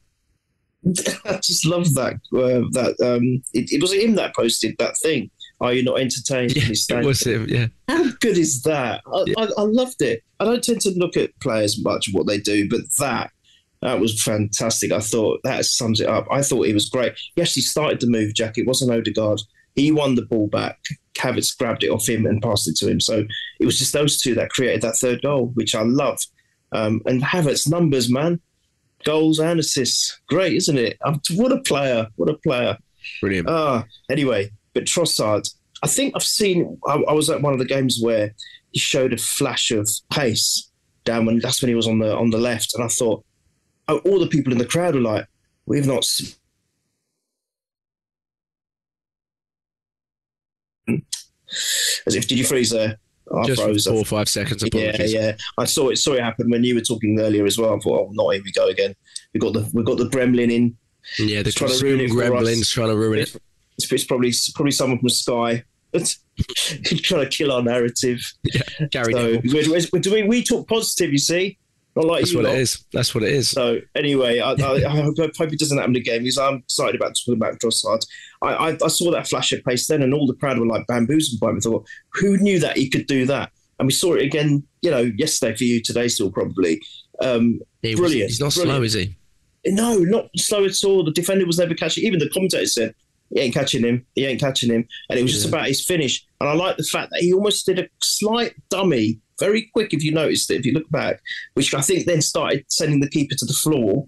I just love that. Uh, that um, it, it, was him that posted that thing. Are you not entertained? Yeah, it was him. Yeah. How good is that? I, yeah. I, I, loved it. I don't tend to look at players much what they do, but that that was fantastic. I thought that sums it up. I thought he was great. He actually started the move, Jack. It wasn't Odegaard. He won the ball back. Havertz grabbed it off him and passed it to him. So it was just those two that created that third goal, which I loved. Um, and Havertz numbers, man, goals and assists, great, isn't it? What a player! What a player! Brilliant. Uh, anyway, but Trossard, I think I've seen. I, I, was at one of the games where he showed a flash of pace down when that's when he was on the on the left, and I thought, oh, all the people in the crowd were like, "We've not." As if did you freeze there? I Just froze. four or five seconds. Apologies. Yeah, yeah. I saw it. Saw it happen when you were talking earlier as well. I thought, oh, not here we go again. We got the we got the Gremlin in. Yeah, the trying to ruin it Gremlins trying to ruin it. It's, it's, probably probably someone from Sky. trying to kill our narrative. Yeah, Gary. So, we're, we're, we, we talk positive, you see. Not like That's what lot. it is. That's what it is. So anyway, I, I, I, hope, it doesn't happen again because I'm excited about talking about Trossard. I, I, I, saw that flash of pace then, and all the crowd were like bamboozled by him. I thought, who knew that he could do that? And we saw it again, you know, yesterday for you, today still probably. Um, he brilliant. Was, he's not brilliant. slow, is he? No, not slow at all. The defender was never catching. Even the commentator said he ain't catching him. He ain't catching him. And it was yeah. just about his finish. And I like the fact that he almost did a slight dummy, very quick. If you noticed it, if you look back, which I think then started sending the keeper to the floor.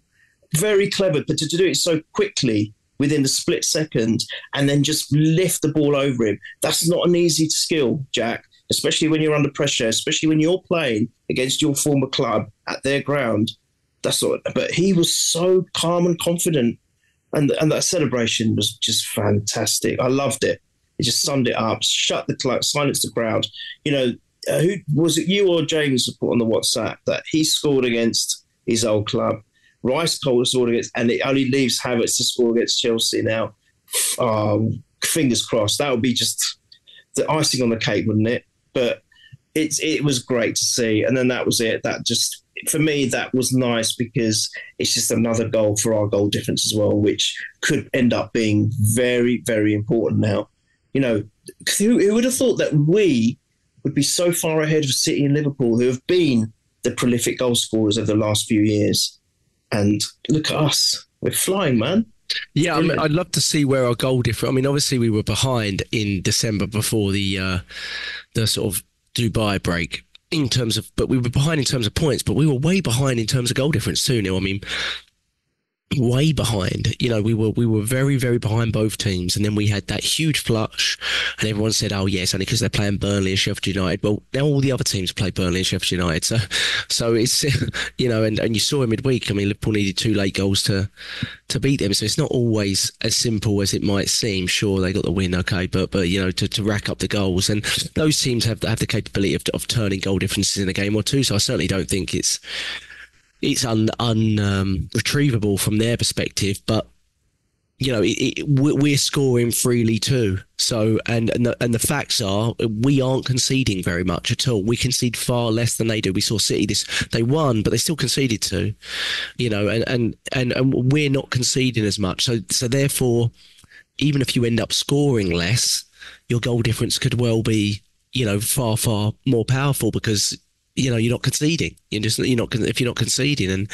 Very clever, but to do it so quickly within the split second and then just lift the ball over him. That's not an easy skill, Jack especially when you're under pressure, especially when you're playing against your former club at their ground. That's what. But he was so calm and confident, and and that celebration was just fantastic. I loved it. It just summed it up. Shut the club, silenced the crowd. You know, uh, who was it? You or James put on the WhatsApp that he scored against his old club. Rice Cole scored against, and it only leaves Havertz to score against Chelsea now. Um, fingers crossed. That would be just the icing on the cake, wouldn't it? But it's it was great to see, and then that was it. That just for me that was nice because it's just another goal for our goal difference as well, which could end up being very very important now. You know, who, who would have thought that we would be so far ahead of City and Liverpool, who have been the prolific goal scorers of the last few years? And look at us, we're flying, man. Yeah, I mean, I'd love to see where our goal difference. I mean, obviously we were behind in December before the uh, the sort of Dubai break in terms of, but we were behind in terms of points, but we were way behind in terms of goal difference too. Now, I mean, way behind. You know, we were we were very very behind both teams, and then we had that huge flush, and everyone said, "Oh yes, only because they're playing Burnley and Sheffield United." Well, now all the other teams play Burnley and Sheffield United, so so it's you know, and, and you saw in midweek. I mean, Liverpool needed two late goals to to beat them, so it's not always as simple as it might seem. Sure, they got the win, okay, but but you know, to, to rack up the goals, and those teams have have the capability of of turning goal differences in a game or two. So I certainly don't think it's it's un, un um, retrievable from their perspective, but you know, it, it, we're scoring freely too. So, and and the, and the, facts are, we aren't conceding very much at all. We concede far less than they do. We saw City this; they won, but they still conceded to, you know, and and and, and we're not conceding as much. So, so therefore, even if you end up scoring less, your goal difference could well be, you know, far far more powerful because you know you're not conceding. You're just you're not if you're not conceding and.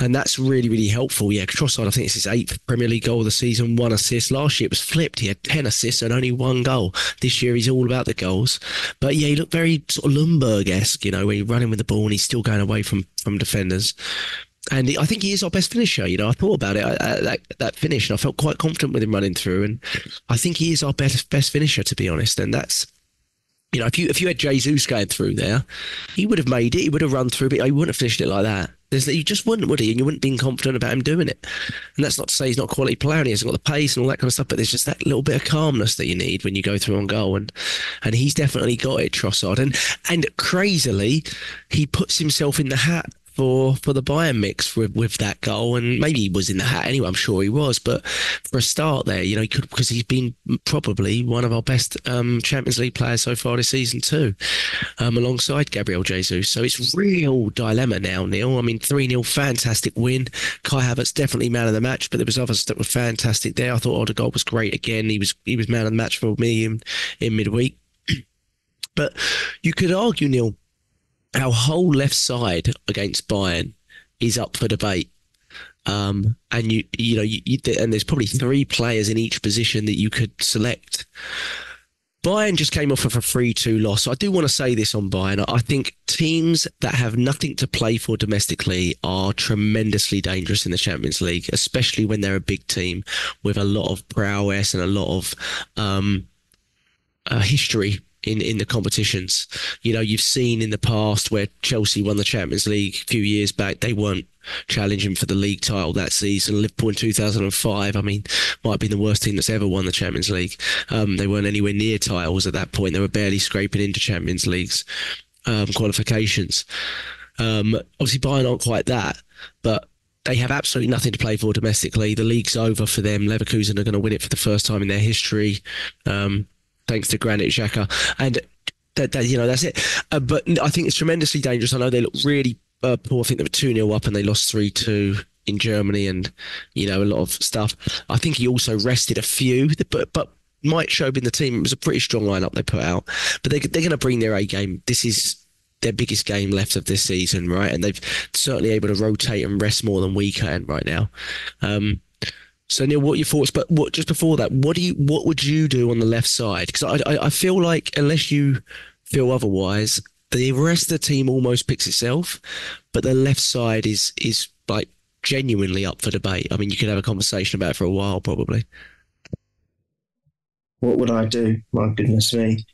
And that's really, really helpful. Yeah, Trossard, I think it's his eighth Premier League goal of the season, one assist. Last year it was flipped. He had 10 assists and only one goal. This year he's all about the goals. But yeah, he looked very sort of Ljungberg esque, you know, where he's running with the ball and he's still going away from, from defenders. And I think he is our best finisher. You know, I thought about it, I, I, that, that finish, and I felt quite confident with him running through. And I think he is our best, best finisher, to be honest. And that's, you know, if you if you had Jesus going through there, he would have made it. He would have run through, but he wouldn't have finished it like that. There's, you just wouldn't, would he? And you wouldn't be confident about him doing it. And that's not to say he's not a quality player and he hasn't got the pace and all that kind of stuff. But there's just that little bit of calmness that you need when you go through on goal, and and he's definitely got it, Trossard. And and crazily, he puts himself in the hat for for the Bayern mix with, with that goal, and maybe he was in the hat anyway. I'm sure he was, but for a start there, you know, he could because he's been probably one of our best um, Champions League players so far this season too, um, alongside Gabriel Jesus. So it's real dilemma now, Neil. I mean, three 0 fantastic win. Kai Havertz definitely man of the match, but there was others that were fantastic there. I thought Odegaard was great again. He was he was man of the match for me in in midweek. But you could argue, Neil, our whole left side against Bayern is up for debate. Um, and you, you know, you, you, and there's probably three players in each position that you could select. Bayern just came off of a 3 2 loss. So I do want to say this on Bayern. I think teams that have nothing to play for domestically are tremendously dangerous in the Champions League, especially when they're a big team with a lot of prowess and a lot of um, uh, history in, in the competitions. You know, you've seen in the past where Chelsea won the Champions League a few years back, they weren't challenging for the league title that season. Liverpool in 2005, I mean, might have been the worst team that's ever won the Champions League. Um, they weren't anywhere near titles at that point. They were barely scraping into Champions Leagues um, qualifications. Um, obviously, Bayern aren't quite that, but they have absolutely nothing to play for domestically. The league's over for them. Leverkusen are going to win it for the first time in their history. Um, thanks to Granit Xhaka. And that, that, you know, that's it. Uh, but I think it's tremendously dangerous. I know they look really uh, poor. I think they were 2 0 up and they lost 3 2 in Germany and, you know, a lot of stuff. I think he also rested a few, but, but might show in the team. It was a pretty strong lineup they put out. But they, they're going to bring their A game. This is their biggest game left of this season, right? And they've certainly able to rotate and rest more than we can right now. Um, so Neil, what are your thoughts? But what just before that, what do you what would you do on the left side? Because I, I, I feel like unless you feel otherwise, the rest of the team almost picks itself, but the left side is is like genuinely up for debate. I mean, you could have a conversation about it for a while, probably. What would I do? My goodness me.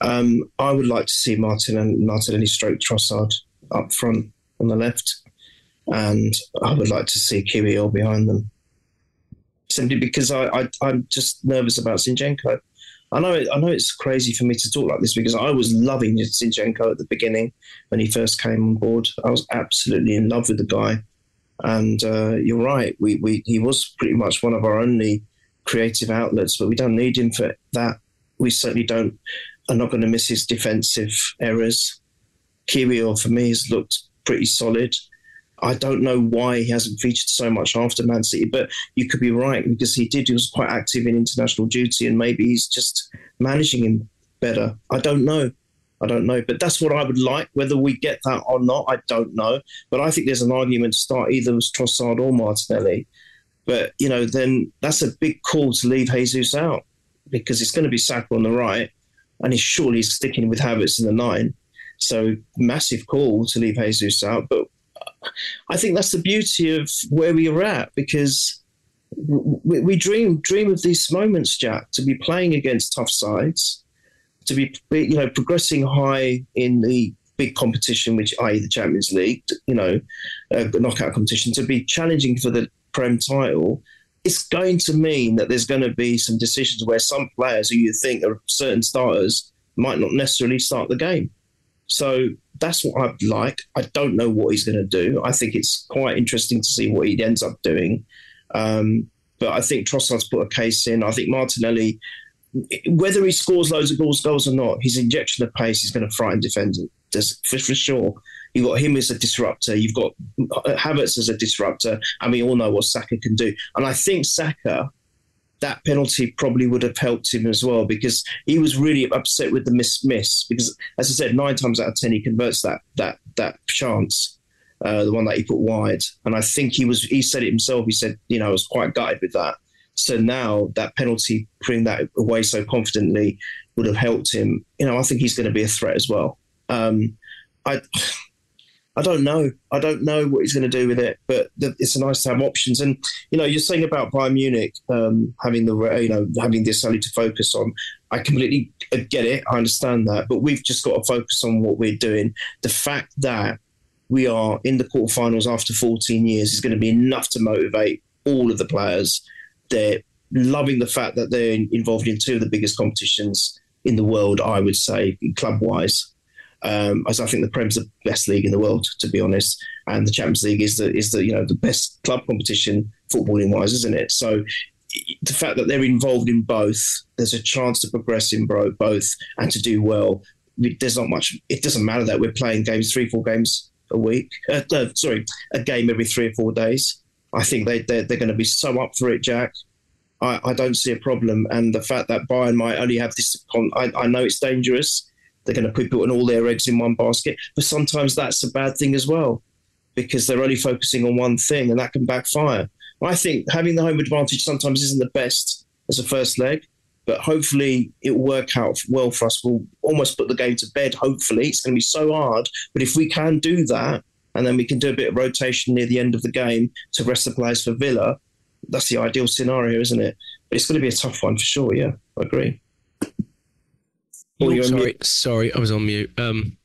Um, I would like to see Martin and Martinelli stroke Trossard up front on the left, and I would like to see Kiwior behind them. Simply because I, I I'm just nervous about Zinchenko. I know I know it's crazy for me to talk like this because I was loving Zinchenko at the beginning when he first came on board. I was absolutely in love with the guy, and uh, you're right. We, we he was pretty much one of our only creative outlets, but we don't need him for that. We certainly don't. Are not going to miss his defensive errors. Kiwior for me has looked pretty solid. I don't know why he hasn't featured so much after Man City, but you could be right because he did. He was quite active in international duty, and maybe he's just managing him better. I don't know. I don't know, but that's what I would like. Whether we get that or not, I don't know. But I think there's an argument to start either with Trossard or Martinelli. But you know, then that's a big call to leave Jesus out because it's going to be Saka on the right, and he's surely sticking with habits in the nine. So massive call to leave Jesus out, but I think that's the beauty of where we are at because we, we, dream dream of these moments, Jack, to be playing against tough sides, to be you know progressing high in the big competition, which i.e. the Champions League, you know, uh, knockout competition, to be challenging for the Prem title. It's going to mean that there's going to be some decisions where some players who you think are certain starters might not necessarily start the game. So that's what I'd like. I don't know what he's going to do. I think it's quite interesting to see what he ends up doing. Um, but I think Trossard's put a case in. I think Martinelli, whether he scores loads of goals, goals or not, his injection of pace is going to frighten defenders for, for sure. You've got him as a disruptor. You've got Havertz as a disruptor, and we all know what Saka can do. And I think Saka that penalty probably would have helped him as well because he was really upset with the miss miss because as I said nine times out of ten he converts that that that chance uh, the one that he put wide. And I think he was he said it himself he said you know I was quite gutted with that. So now that penalty putting that away so confidently would have helped him. You know I think he's going to be a threat as well. Um, I I don't know. I don't know what he's going to do with it, but it's nice to have options. And you know, you're saying about Bayern Munich um, having the you know having this only to focus on. I completely get it. I understand that, but we've just got to focus on what we're doing. The fact that we are in the quarterfinals after 14 years is going to be enough to motivate all of the players. They're loving the fact that they're involved in two of the biggest competitions in the world. I would say, club wise um, as I think the Prem's the best league in the world, to be honest, and the Champions League is the is the you know the best club competition footballing wise, isn't it? So the fact that they're involved in both, there's a chance to progress in both and to do well. There's not much. It doesn't matter that we're playing games three, four games a week. Uh, sorry, a game every three or four days. I think they they're, they're going to be so up for it, Jack. I, I, don't see a problem. And the fact that Bayern might only have this, I, I know it's dangerous they're going to put putting all their eggs in one basket. But sometimes that's a bad thing as well, because they're only focusing on one thing, and that can backfire. I think having the home advantage sometimes isn't the best as a first leg, but hopefully it will work out well for us. We'll almost put the game to bed. Hopefully, it's going to be so hard, but if we can do that, and then we can do a bit of rotation near the end of the game to rest the players for Villa. That's the ideal scenario, isn't it? But it's going to be a tough one for sure. Yeah, I agree. Oh, sorry, sorry, I was on mute. Um,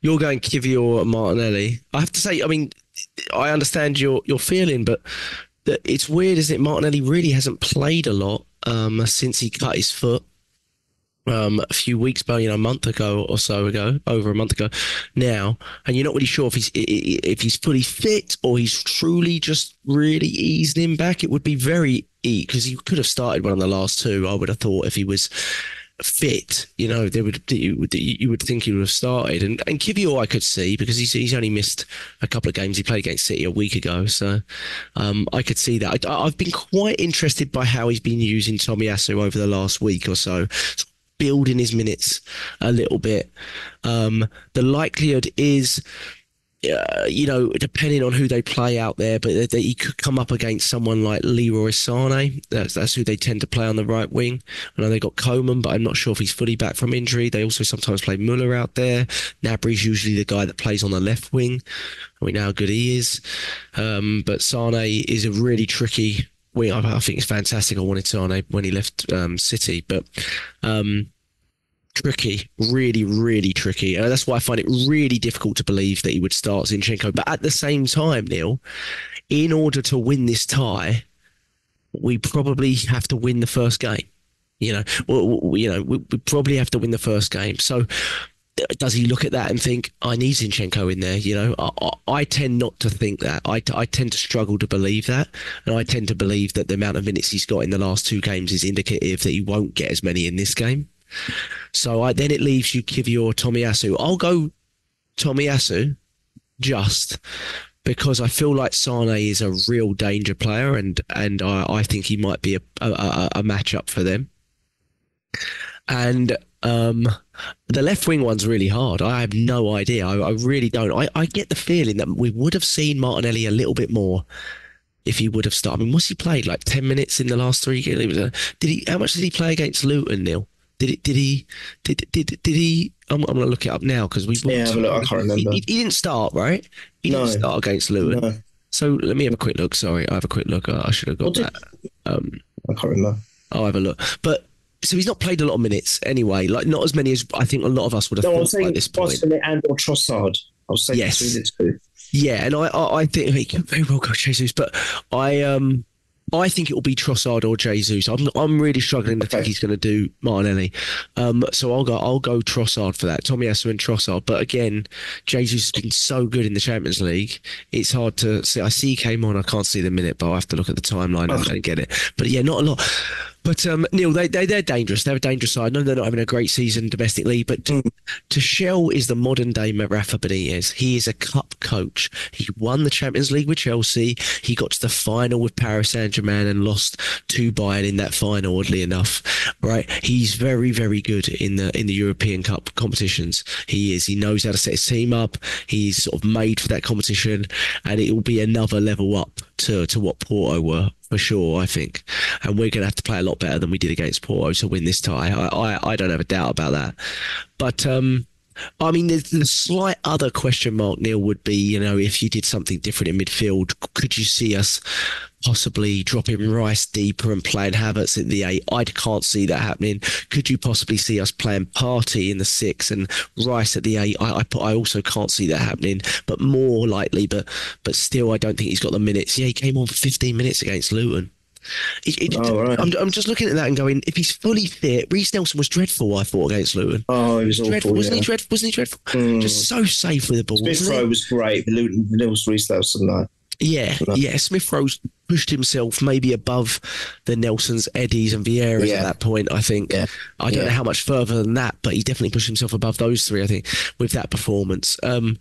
you're going Kiwior Martinelli. I have to say, I mean, I understand your your feeling, but it's weird, isn't it? Martinelli really hasn't played a lot um, since he cut his foot um, a few weeks ago, you know, a month ago or so ago, over a month ago now, and you're not really sure if he's if he's fully fit or he's truly just really eased him back. It would be very because he could have started one of the last two. I would have thought if he was fit, you know, they would you would think he would have started. And and Kiwior I could see because he's he's only missed a couple of games. He played against City a week ago, so um, I could see that. I, have been quite interested by how he's been using Tomiyasu over the last week or so. Building his minutes a little bit. Um, the likelihood is uh, you know, depending on who they play out there, but they, they, he could come up against someone like Leroy Sane. That's, that's who they tend to play on the right wing. I know they got Coman, but I'm not sure if he's fully back from injury. They also sometimes play Muller out there. Gnabry's usually the guy that plays on the left wing. We know how good he is. Um, but Sane is a really tricky wing. I, I think it's fantastic. I wanted Sane when he left um, City, but um, tricky, really, really tricky. And that's why I find it really difficult to believe that he would start Zinchenko. But at the same time, Neil, in order to win this tie, we probably have to win the first game. You know, you know, we, we probably have to win the first game. So does he look at that and think I need Zinchenko in there? You know, I, I, tend not to think that. I, I tend to struggle to believe that, and I tend to believe that the amount of minutes he's got in the last two games is indicative that he won't get as many in this game. So I, then it leaves you Kiwior Tomiyasu. I'll go Tomiyasu just because I feel like Sane is a real danger player, and and I, I think he might be a a, a, a matchup for them. And um, the left wing one's really hard. I have no idea. I, I really don't. I, I get the feeling that we would have seen Martinelli a little bit more if he would have started. I mean, what's he played like ten minutes in the last three games? Did he? How much did he play against Luton, Neil? Did it? Did he? Did did did he? I'm, I'm gonna look it up now because we. Yeah, have a look. I can't remember. He, he, didn't start, right? He no. didn't start against Luton. No. So let me have a quick look. Sorry, I have a quick look. I should have got that. Um, I can't remember. I'll have a look. But so he's not played a lot of minutes anyway. Like not as many as I think a lot of us would have no, thought I'm saying this point. and or Trossard. I was saying yes. between the two. Yeah, and I, I, I think he could very well go Jesus, but I um I think it will be Trossard or Jesus. I'm I'm really struggling to okay. think he's going to do Martinelli. Um, so I'll go I'll go Trossard for that. Tomiyasu and Trossard. But again, Jesus has been so good in the Champions League. It's hard to see. I see he came on. I can't see the minute, but I have to look at the timeline oh. and get it. But yeah, not a lot. But um, Neil, they, they they're dangerous. They're a dangerous side. No, they're not having a great season domestically. But to, Tuchel is the modern day Rafa Benitez. He is a cup coach. He won the Champions League with Chelsea. He got to the final with Paris Saint Germain and lost to Bayern in that final. Oddly enough, right? He's very very good in the in the European Cup competitions. He is. He knows how to set his team up. He's sort of made for that competition, and it will be another level up to to what Porto were for sure. I think, and we're going to have to play a lot better than we did against Porto to win this tie. I I, I don't have a doubt about that. But um, I mean, the, the slight other question mark, Neil, would be, you know, if you did something different in midfield, could you see us possibly dropping Rice deeper and playing Havertz at the eight? I can't see that happening. Could you possibly see us playing Partey in the six and Rice at the eight? I, I, I also can't see that happening, but more likely, but but still, I don't think he's got the minutes. Yeah, he came on for 15 minutes against Luton. It, it, oh, right. I'm, I'm, just looking at that and going, if he's fully fit, Reiss Nelson was dreadful. I thought against Luton. Oh, he was dreadful, awful, wasn't yeah. he? Dreadful, wasn't he dreadful? Mm. Just so safe with the ball. Smith Rowe was great. Luton, Nils Reiss Nelson, though. Yeah, yeah. Smith Rowe's pushed himself maybe above the Nelsons, Eddies, and Vieiras yeah. at that point. I think. Yeah. I don't yeah. know how much further than that, but he definitely pushed himself above those three. I think with that performance. Um,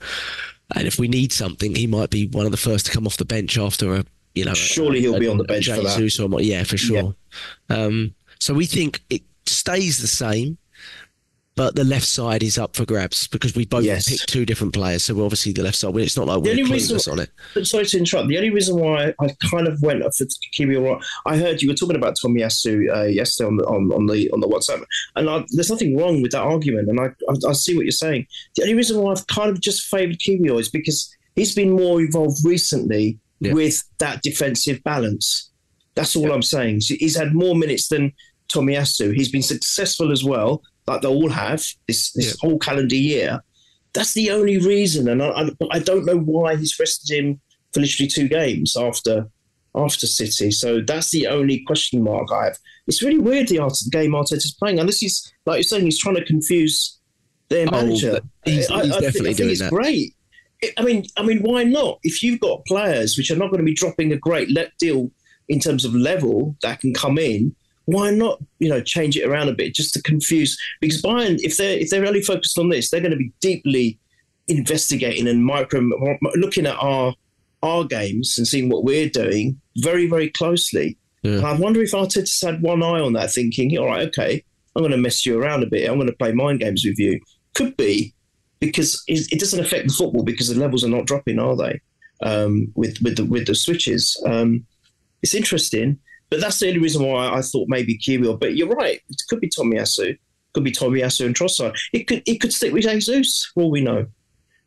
and if we need something, he might be one of the first to come off the bench after a you know, surely he'll a, be on the bench for that. Or, yeah, for sure. Um, so we think it stays the same, but the left side is up for grabs because we both yes. picked two different players. So obviously the left side, it's not like the we're reason, on it. Sorry to interrupt. The only reason why I kind of went for Kiwior, I heard you were talking about Tomiyasu uh, yesterday on the on, on, the on the WhatsApp, and I, there's nothing wrong with that argument, and I, I, I see what you're saying. The only reason why I've kind of just favoured Kiwior is because he's been more involved recently yeah. with that defensive balance. That's all yeah. I'm saying. He's had more minutes than Tomiyasu. He's been successful as well, like they all have this, this yeah. whole calendar year. That's the only reason, and I, I, don't know why he's rested him for literally two games after after City. So that's the only question mark I have. It's really weird the art the game Arteta's playing, and this is like you're saying, he's trying to confuse their oh, manager. He's, he's I, definitely I doing that. Great. I mean, I mean, why not? If you've got players which are not going to be dropping a great let deal in terms of level that can come in, why not? You know, change it around a bit just to confuse. Because Bayern, if they're if they're really focused on this, they're going to be deeply investigating and micro looking at our our games and seeing what we're doing very very closely. Yeah. I wonder if Arteta's had one eye on that, thinking, all right, okay, I'm going to mess you around a bit. I'm going to play mind games with you. Could be because it doesn't affect the football because the levels are not dropping, are they? Um, with with the with the switches, um, it's interesting, but that's the only reason why I thought maybe Kiwior. But you're right; it could be Tomiyasu, could be Tomiyasu and Trossard. It could it could stick with Jesus, for all we know.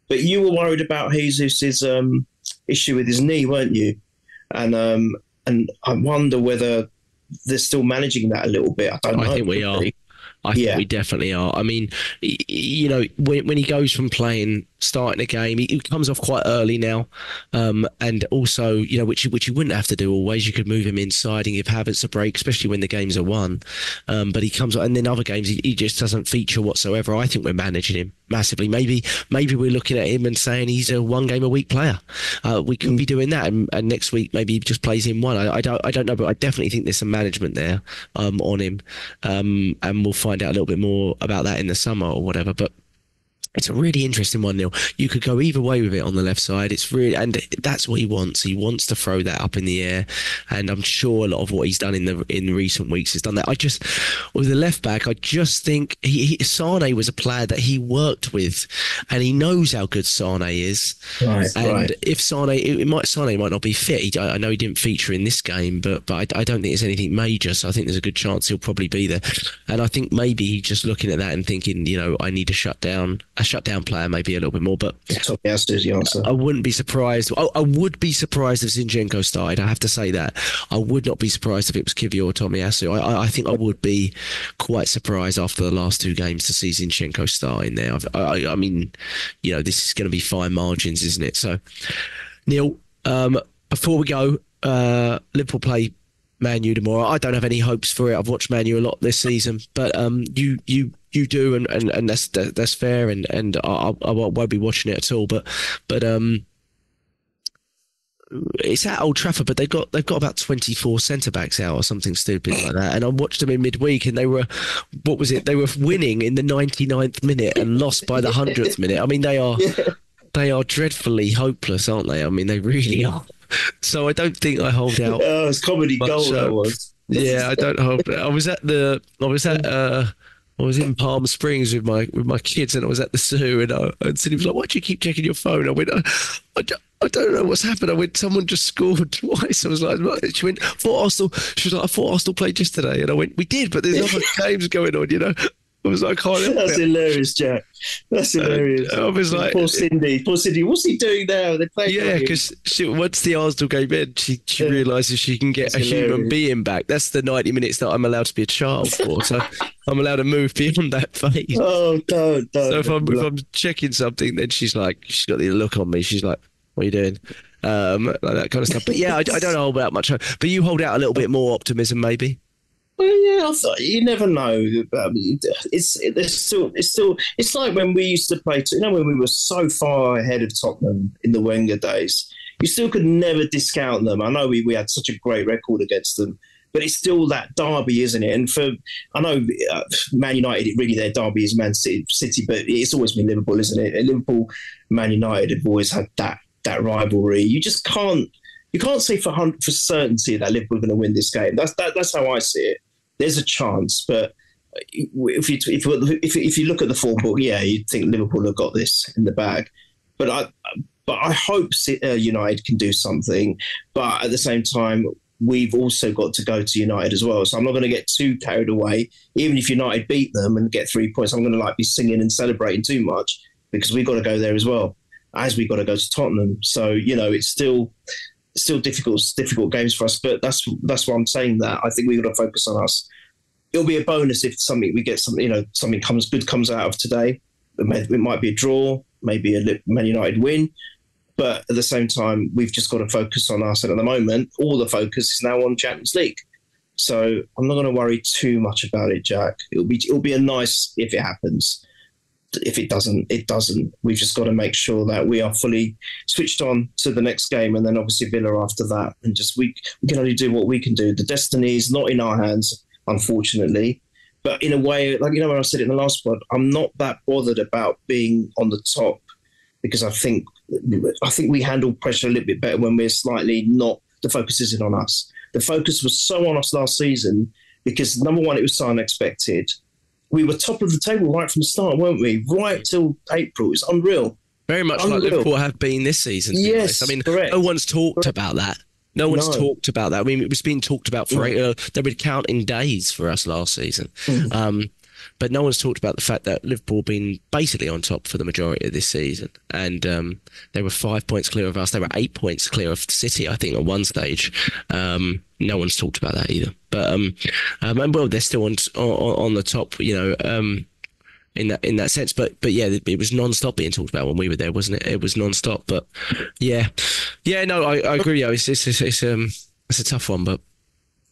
But you were worried about Jesus's um, issue with his knee, weren't you? And um, and I wonder whether they're still managing that a little bit. I don't know. I think we are. I Yeah. think we definitely are. I mean, you know, when, when he goes from playing, starting a game, he, he comes off quite early now, um, and also, you know, which you- which you wouldn't have to do always. You could move him inside and give Havertz a break, especially when the games are won. Um, but he comes, and then other games he, he just doesn't feature whatsoever. I think we're managing him massively. Maybe maybe we're looking at him and saying he's a one game a week player. Uh, we could be doing that, and, and next week maybe he just plays in one. I, I don't I don't know, but I definitely think there's some management there um, on him, um, and we'll find out a little bit more about that in the summer or whatever. But it's a really interesting one, Neil. You could go either way with it on the left side. It's really, and that's what he wants. He wants to throw that up in the air, and I'm sure a lot of what he's done in the in recent weeks has done that. I just, with the left back, I just think he, he Sane was a player that he worked with, and he knows how good Sane is. Right, And right. if Sane, it, it might Sane might not be fit. He, I I know he didn't feature in this game, but but I, I don't think it's anything major. So I think there's a good chance he'll probably be there. And I think maybe he's just looking at that and thinking, you know, I need to shut down a shutdown player, maybe a little bit more. But is the answer. I wouldn't be surprised. I, I would be surprised if Zinchenko started. I have to say that. I would not be surprised if it was Kiwior or Tomiyasu. I, I, think I would be quite surprised after the last two games to see Zinchenko start in there. I- I mean, you know, this is going to be fine margins, isn't it? So, Neil, um, before we go, uh, Liverpool play Man U tomorrow. I don't have any hopes for it. I've watched Man U a lot this season, but um, you you you do, and, and, and that's that, that's fair, and and I, I won't be watching it at all. But but um, it's at Old Trafford, but they've got they've got about twenty four centre backs out or something stupid like that. And I watched them in midweek, and they were what was it? They were winning in the 99th minute and lost by the hundredth minute. I mean, they are they are dreadfully hopeless, aren't they? I mean, they really are. So I don't think I hold out. Oh, it's comedy gold. uh, that was. Yeah, I don't hope. I was at the. I was at. uh I was in Palm Springs with my with my kids, and I was at the zoo, and, I, and Cindy was like, "Why do you keep checking your phone?" I went, I, I, don't- I don't know what's happened." I went, "Someone just scored twice." I was like, "What?" She went, "Thought Arsenal." She was like, "I thought Arsenal played yesterday," and I went, "We did, but there's other games going on." You know, I was like, "I can't." That's it." hilarious, Jack. That's hilarious. I was like- poor Cindy. Poor Cindy. What's he doing now? They play. Yeah, because once the Arsenal game ends, she, she Yeah. realises she can get That's a human being back. That's the 90 minutes that I'm allowed to be a child for. So I'm allowed to move beyond that phase. Oh, don't, don't. So if I'm, if I'm checking something, then she's like, she's got the look on me. She's like, what are you doing? Um, like that kind of stuff. But yeah, I, I don't hold out much hope. But you hold out a little bit more optimism, maybe. Well, yeah, you never know. Mean, it's it's still it's still it's like when we used to play. You know, when we were so far ahead of Tottenham in the Wenger days, you still could never discount them. I know we, we had such a great record against them, but it's still that derby, isn't it? And for I know uh, Man United, it really their derby is Man City, City, but it's always been Liverpool, isn't it? Liverpool, Man United have always had that that rivalry. You just can't you can't say for for certainty that Liverpool are going to win this game. That's that, that's how I see it. There's a chance, but if you if if, if you look at the form book, yeah, you'd think Liverpool have got this in the bag. But I but I hope uh, United can do something. But at the same time, we've also got to go to United as well. So I'm not going to get too carried away. Even if United beat them and get three points, I'm going to like be singing and celebrating too much because we've got to go there as well. As we've got to go to Tottenham. So you know, it's still still difficult difficult games for us. But that's that's why I'm saying that. I think we've got to focus on us. It'll be a bonus if something we get something you know something comes good comes out of today. It, may, it might be a draw, maybe a Man United win. But at the same time, we've just got to focus on us. And at the moment, all the focus is now on Champions League. So I'm not going to worry too much about it, Jack. It'll be it'll be a nice if it happens. If it doesn't, it doesn't. We've just got to make sure that we are fully switched on to the next game, and then obviously Villa after that. And just we we can only do what we can do. The destiny is not in our hands, unfortunately. But in a way, like you know, when I said it in the last one, I'm not that bothered about being on the top because I think I think we handle pressure a little bit better when we're slightly not. The focus isn't on us. The focus was so on us last season because number one, it was so unexpected. We were top of the table right from the start, weren't we? Right till April. It's unreal. Very much like Liverpool have been this season. Yes. I mean, correct. no one's talked about that. No one's No. talked about that. I mean, it was being talked about for eight uh, they were counting days for us last season. Mm. Um, but no one's talked about the fact that Liverpool been basically on top for the majority of this season, and um, they were five points clear of us. They were eight points clear of City, I think, at one stage. Um, no one's talked about that either. But um, um, and well, they're still on on, on the top, you know. Um, in that in that sense. But but yeah, it was non-stop being talked about when we were there, wasn't it? It was non-stop. But yeah, yeah, no, I, I agree. Yeah, it's, it's it's it's um it's a tough one, but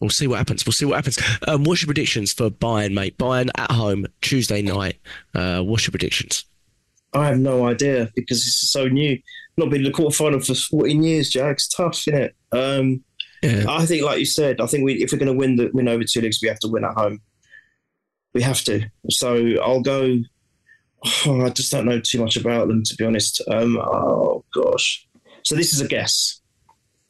we'll see what happens. We'll see what happens. Um, what's your predictions for Bayern, mate? Bayern at home Tuesday night. Uh, what's your predictions? I have no idea because it's so new. Not been in the quarterfinal for 14 years, Jack. It's tough, isn't it? Um, Yeah. I think, like you said, I think we, if we're going to win the win over two leagues, we have to win at home. We have to. So I'll go. Oh, I just don't know too much about them, to be honest. Um, oh gosh. So this is a guess,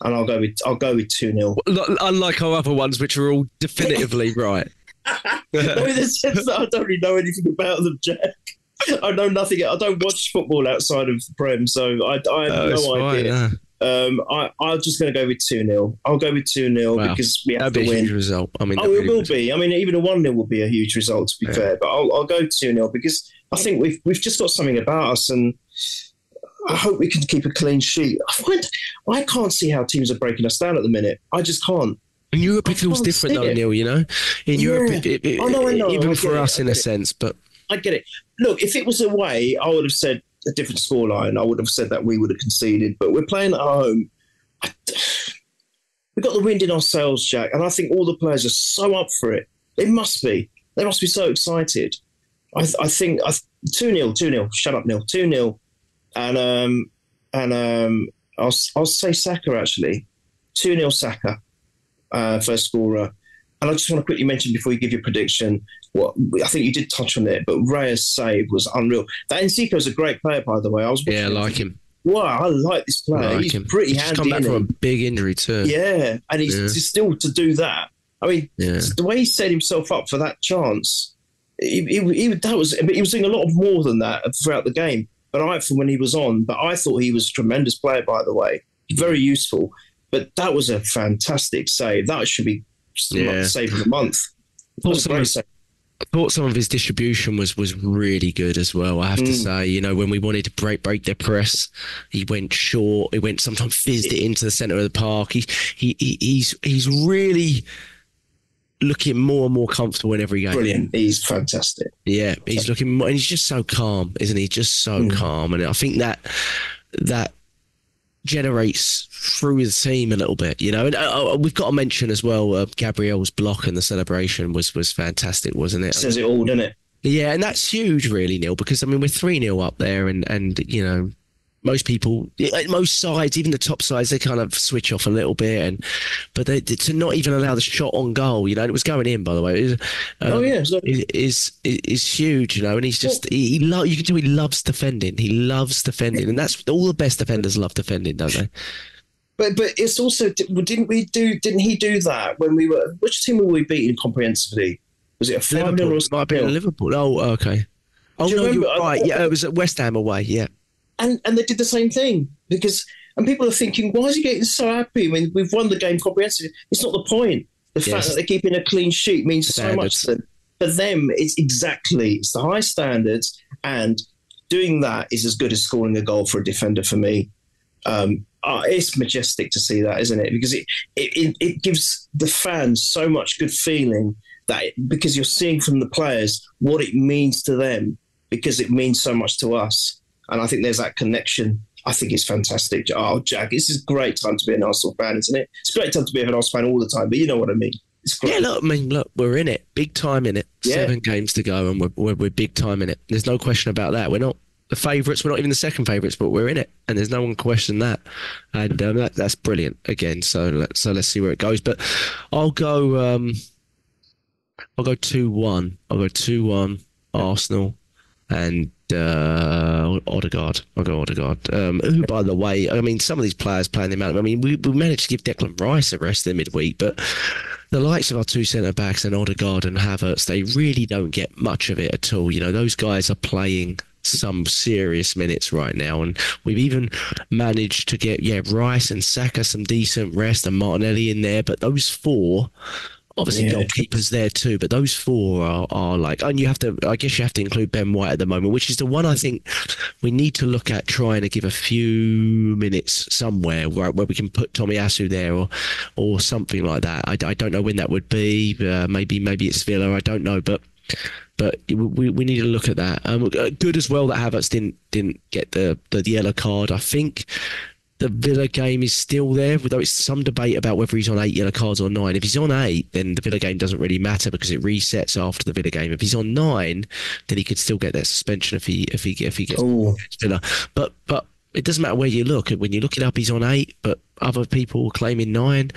and I'll go with I'll go with two 0 Unlike our other ones, which are all definitively right. no, in the sense that I don't really know anything about them, Jack. I know nothing. I don't watch football outside of the Prem, so I, I have Oh, no idea. yeah. Um, I, I'm just going to go with 2 0. I'll go with 2 0 Wow. because we have That'd be to a huge win. result. I mean, Oh, it really will be. I mean, even a 1 0 will be a huge result, to be Yeah. fair. But I'll, I'll go 2 0 because I think we've, we've just got something about us and I hope we can keep a clean sheet. I find I can't see how teams are breaking us down at the minute. I just can't. In Europe, it feels different, though, it. Neil. You know, in Europe, Yeah. it, it, it- Oh, no, even for us, in a sense. But I get it. Look, if it was away, I would have said a different scoreline. I would have said that we would have conceded. But we're playing at home. I- We've got the wind in our sails, Jack, and I think all the players are so up for it. They must be. They must be so excited. I, I think I, 2 0, 2 0. Shut up, Neil. 2 0. And, um, and um, I'll, I'll say Saka, actually. 2 0 Saka, uh, first scorer. And I just want to quickly mention before you give your prediction what I think you did touch on it, but Raya's save was unreal. That Enciso is a great player, by the way. I was yeah, I like him. Wow, I like this player. like He's him. pretty He's handy. come back from a big injury too. Yeah, and he's Yeah. still to do that. I mean, Yeah. the way he set himself up for that chance, he, he, he that was. But he was doing a lot more than that throughout the game. But I, from when he was on, but I thought he was a tremendous player. By the way, very useful. But that was a fantastic save. That should be Yeah. save of the month. Thought some of- I thought some of his distribution was was really good as well. I have to Mm. say, you know, when we wanted to break break their press, he went short. He went sometimes fizzed it into the centre of the park. He, he, he he's he's really looking more and more comfortable in every game. Brilliant. He's fantastic. Yeah, he's looking more, and he's just so calm, isn't he? Just so Mm. calm, and I think that that generates through the team a little bit, you know. And uh, uh, we've got to mention as well, uh, Gabriel's block and the celebration was was fantastic, wasn't it? Says it all, doesn't it? Yeah, and that's huge, really, Neil, because I mean we're three 0 up there, and and you know most people, most sides, even the top sides, they kind of switch off a little bit, and but they, to not even allow the shot on goal, you know, it was going in by the way. Was, um, oh yeah. Is is is huge, you know, and he's just he, he lo- you can tell he loves defending. He loves defending, and that's all the best defenders love defending, don't they? But but it's also didn't we do didn't he do that when we were which team were we beating comprehensively? Was it a five Liverpool or It might have been? Liverpool. Oh, okay. Oh you no, you're remember? Right. Yeah, it was at West Ham away. Yeah, And and they did the same thing because and people are thinking why is he getting so happy when we've won the game comprehensively? It's not the point. The fact that they're keeping a clean sheet means so much to them. For them, it's exactly it's the high standards and doing that is as good as scoring a goal for a defender for me. Um, uh, it's majestic to see that, isn't it? Because it, it, it, it gives the fans so much good feeling that it, because you're seeing from the players what it means to them because it means so much to us. And I think there's that connection. I think it's fantastic. Oh, Jack, this is a great time to be an Arsenal fan, isn't it? It's a great time to be an Arsenal fan all the time, but you know what I mean. It's great. yeah. Look, I mean, look, we're in it, big time in it. Yeah. Seven games to go, and we're, we're we're big time in it. There's no question about that. We're not the favourites. We're not even the second favourites, but we're in it, and there's no one question that. And um, that, that's brilliant again. So let so let's see where it goes. But I'll go. Um, I'll go two one. I'll go two one. Arsenal and uh, Odegaard. I'll go Odegaard. Um, who, by the way, I mean, some of these players playing them out. I mean, we, we managed to give Declan Rice a rest in midweek, but the likes of our two centre backs and Odegaard and Havertz, they really don't get much of it at all. You know, those guys are playing some serious minutes right now, and we've even managed to get yeah Rice and Saka some decent rest and Martinelli in there, but those four Obviously, Yeah. goalkeepers there too, but those four are, are like, and you have to, I guess you have to include Ben White at the moment, which is the one I think we need to look at trying to give a few minutes somewhere where, where we can put Tomiyasu there or or something like that. I, I don't know when that would be. Uh, maybe maybe it's Villa. I don't know, but but we, we need to look at that. Um, uh, good as well that Havertz didn't didn't get the, the yellow card. I think the Villa game is still there, though it's some debate about whether he's on eight yellow cards or nine. If he's on eight, then the Villa game doesn't really matter because it resets after the Villa game. If he's on nine, then he could still get that suspension if he if he if he gets Villa. But but it doesn't matter where you look. When you look it up, he's on eight, but other people claiming nine.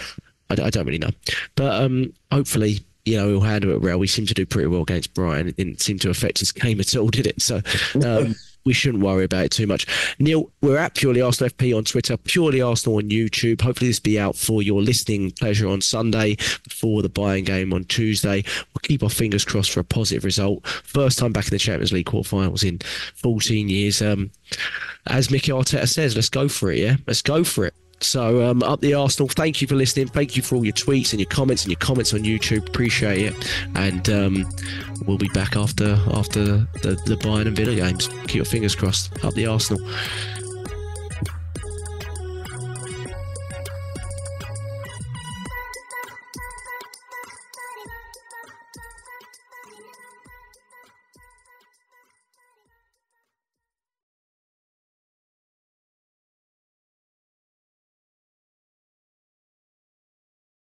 I, I don't really know. But um, hopefully, you know, he'll handle it well. We seem to do pretty well against Brighton. It didn't seem to affect his game at all, did it? So um, we shouldn't worry about it too much. Neil, we're at Purely Arsenal FP on Twitter, Purely Arsenal on YouTube. Hopefully, this be out for your listening pleasure on Sunday before the Bayern game on Tuesday. We'll keep our fingers crossed for a positive result. First time back in the Champions League quarterfinals in 14 years. Um, as Mickey Arteta says, let's go for it. Yeah, let's go for it. So um, up the Arsenal. Thank you for listening. Thank you for all your tweets and your comments and your comments on YouTube. Appreciate it. And um, we'll be back after after the the Bayern and Villa games. Keep your fingers crossed. Up the Arsenal.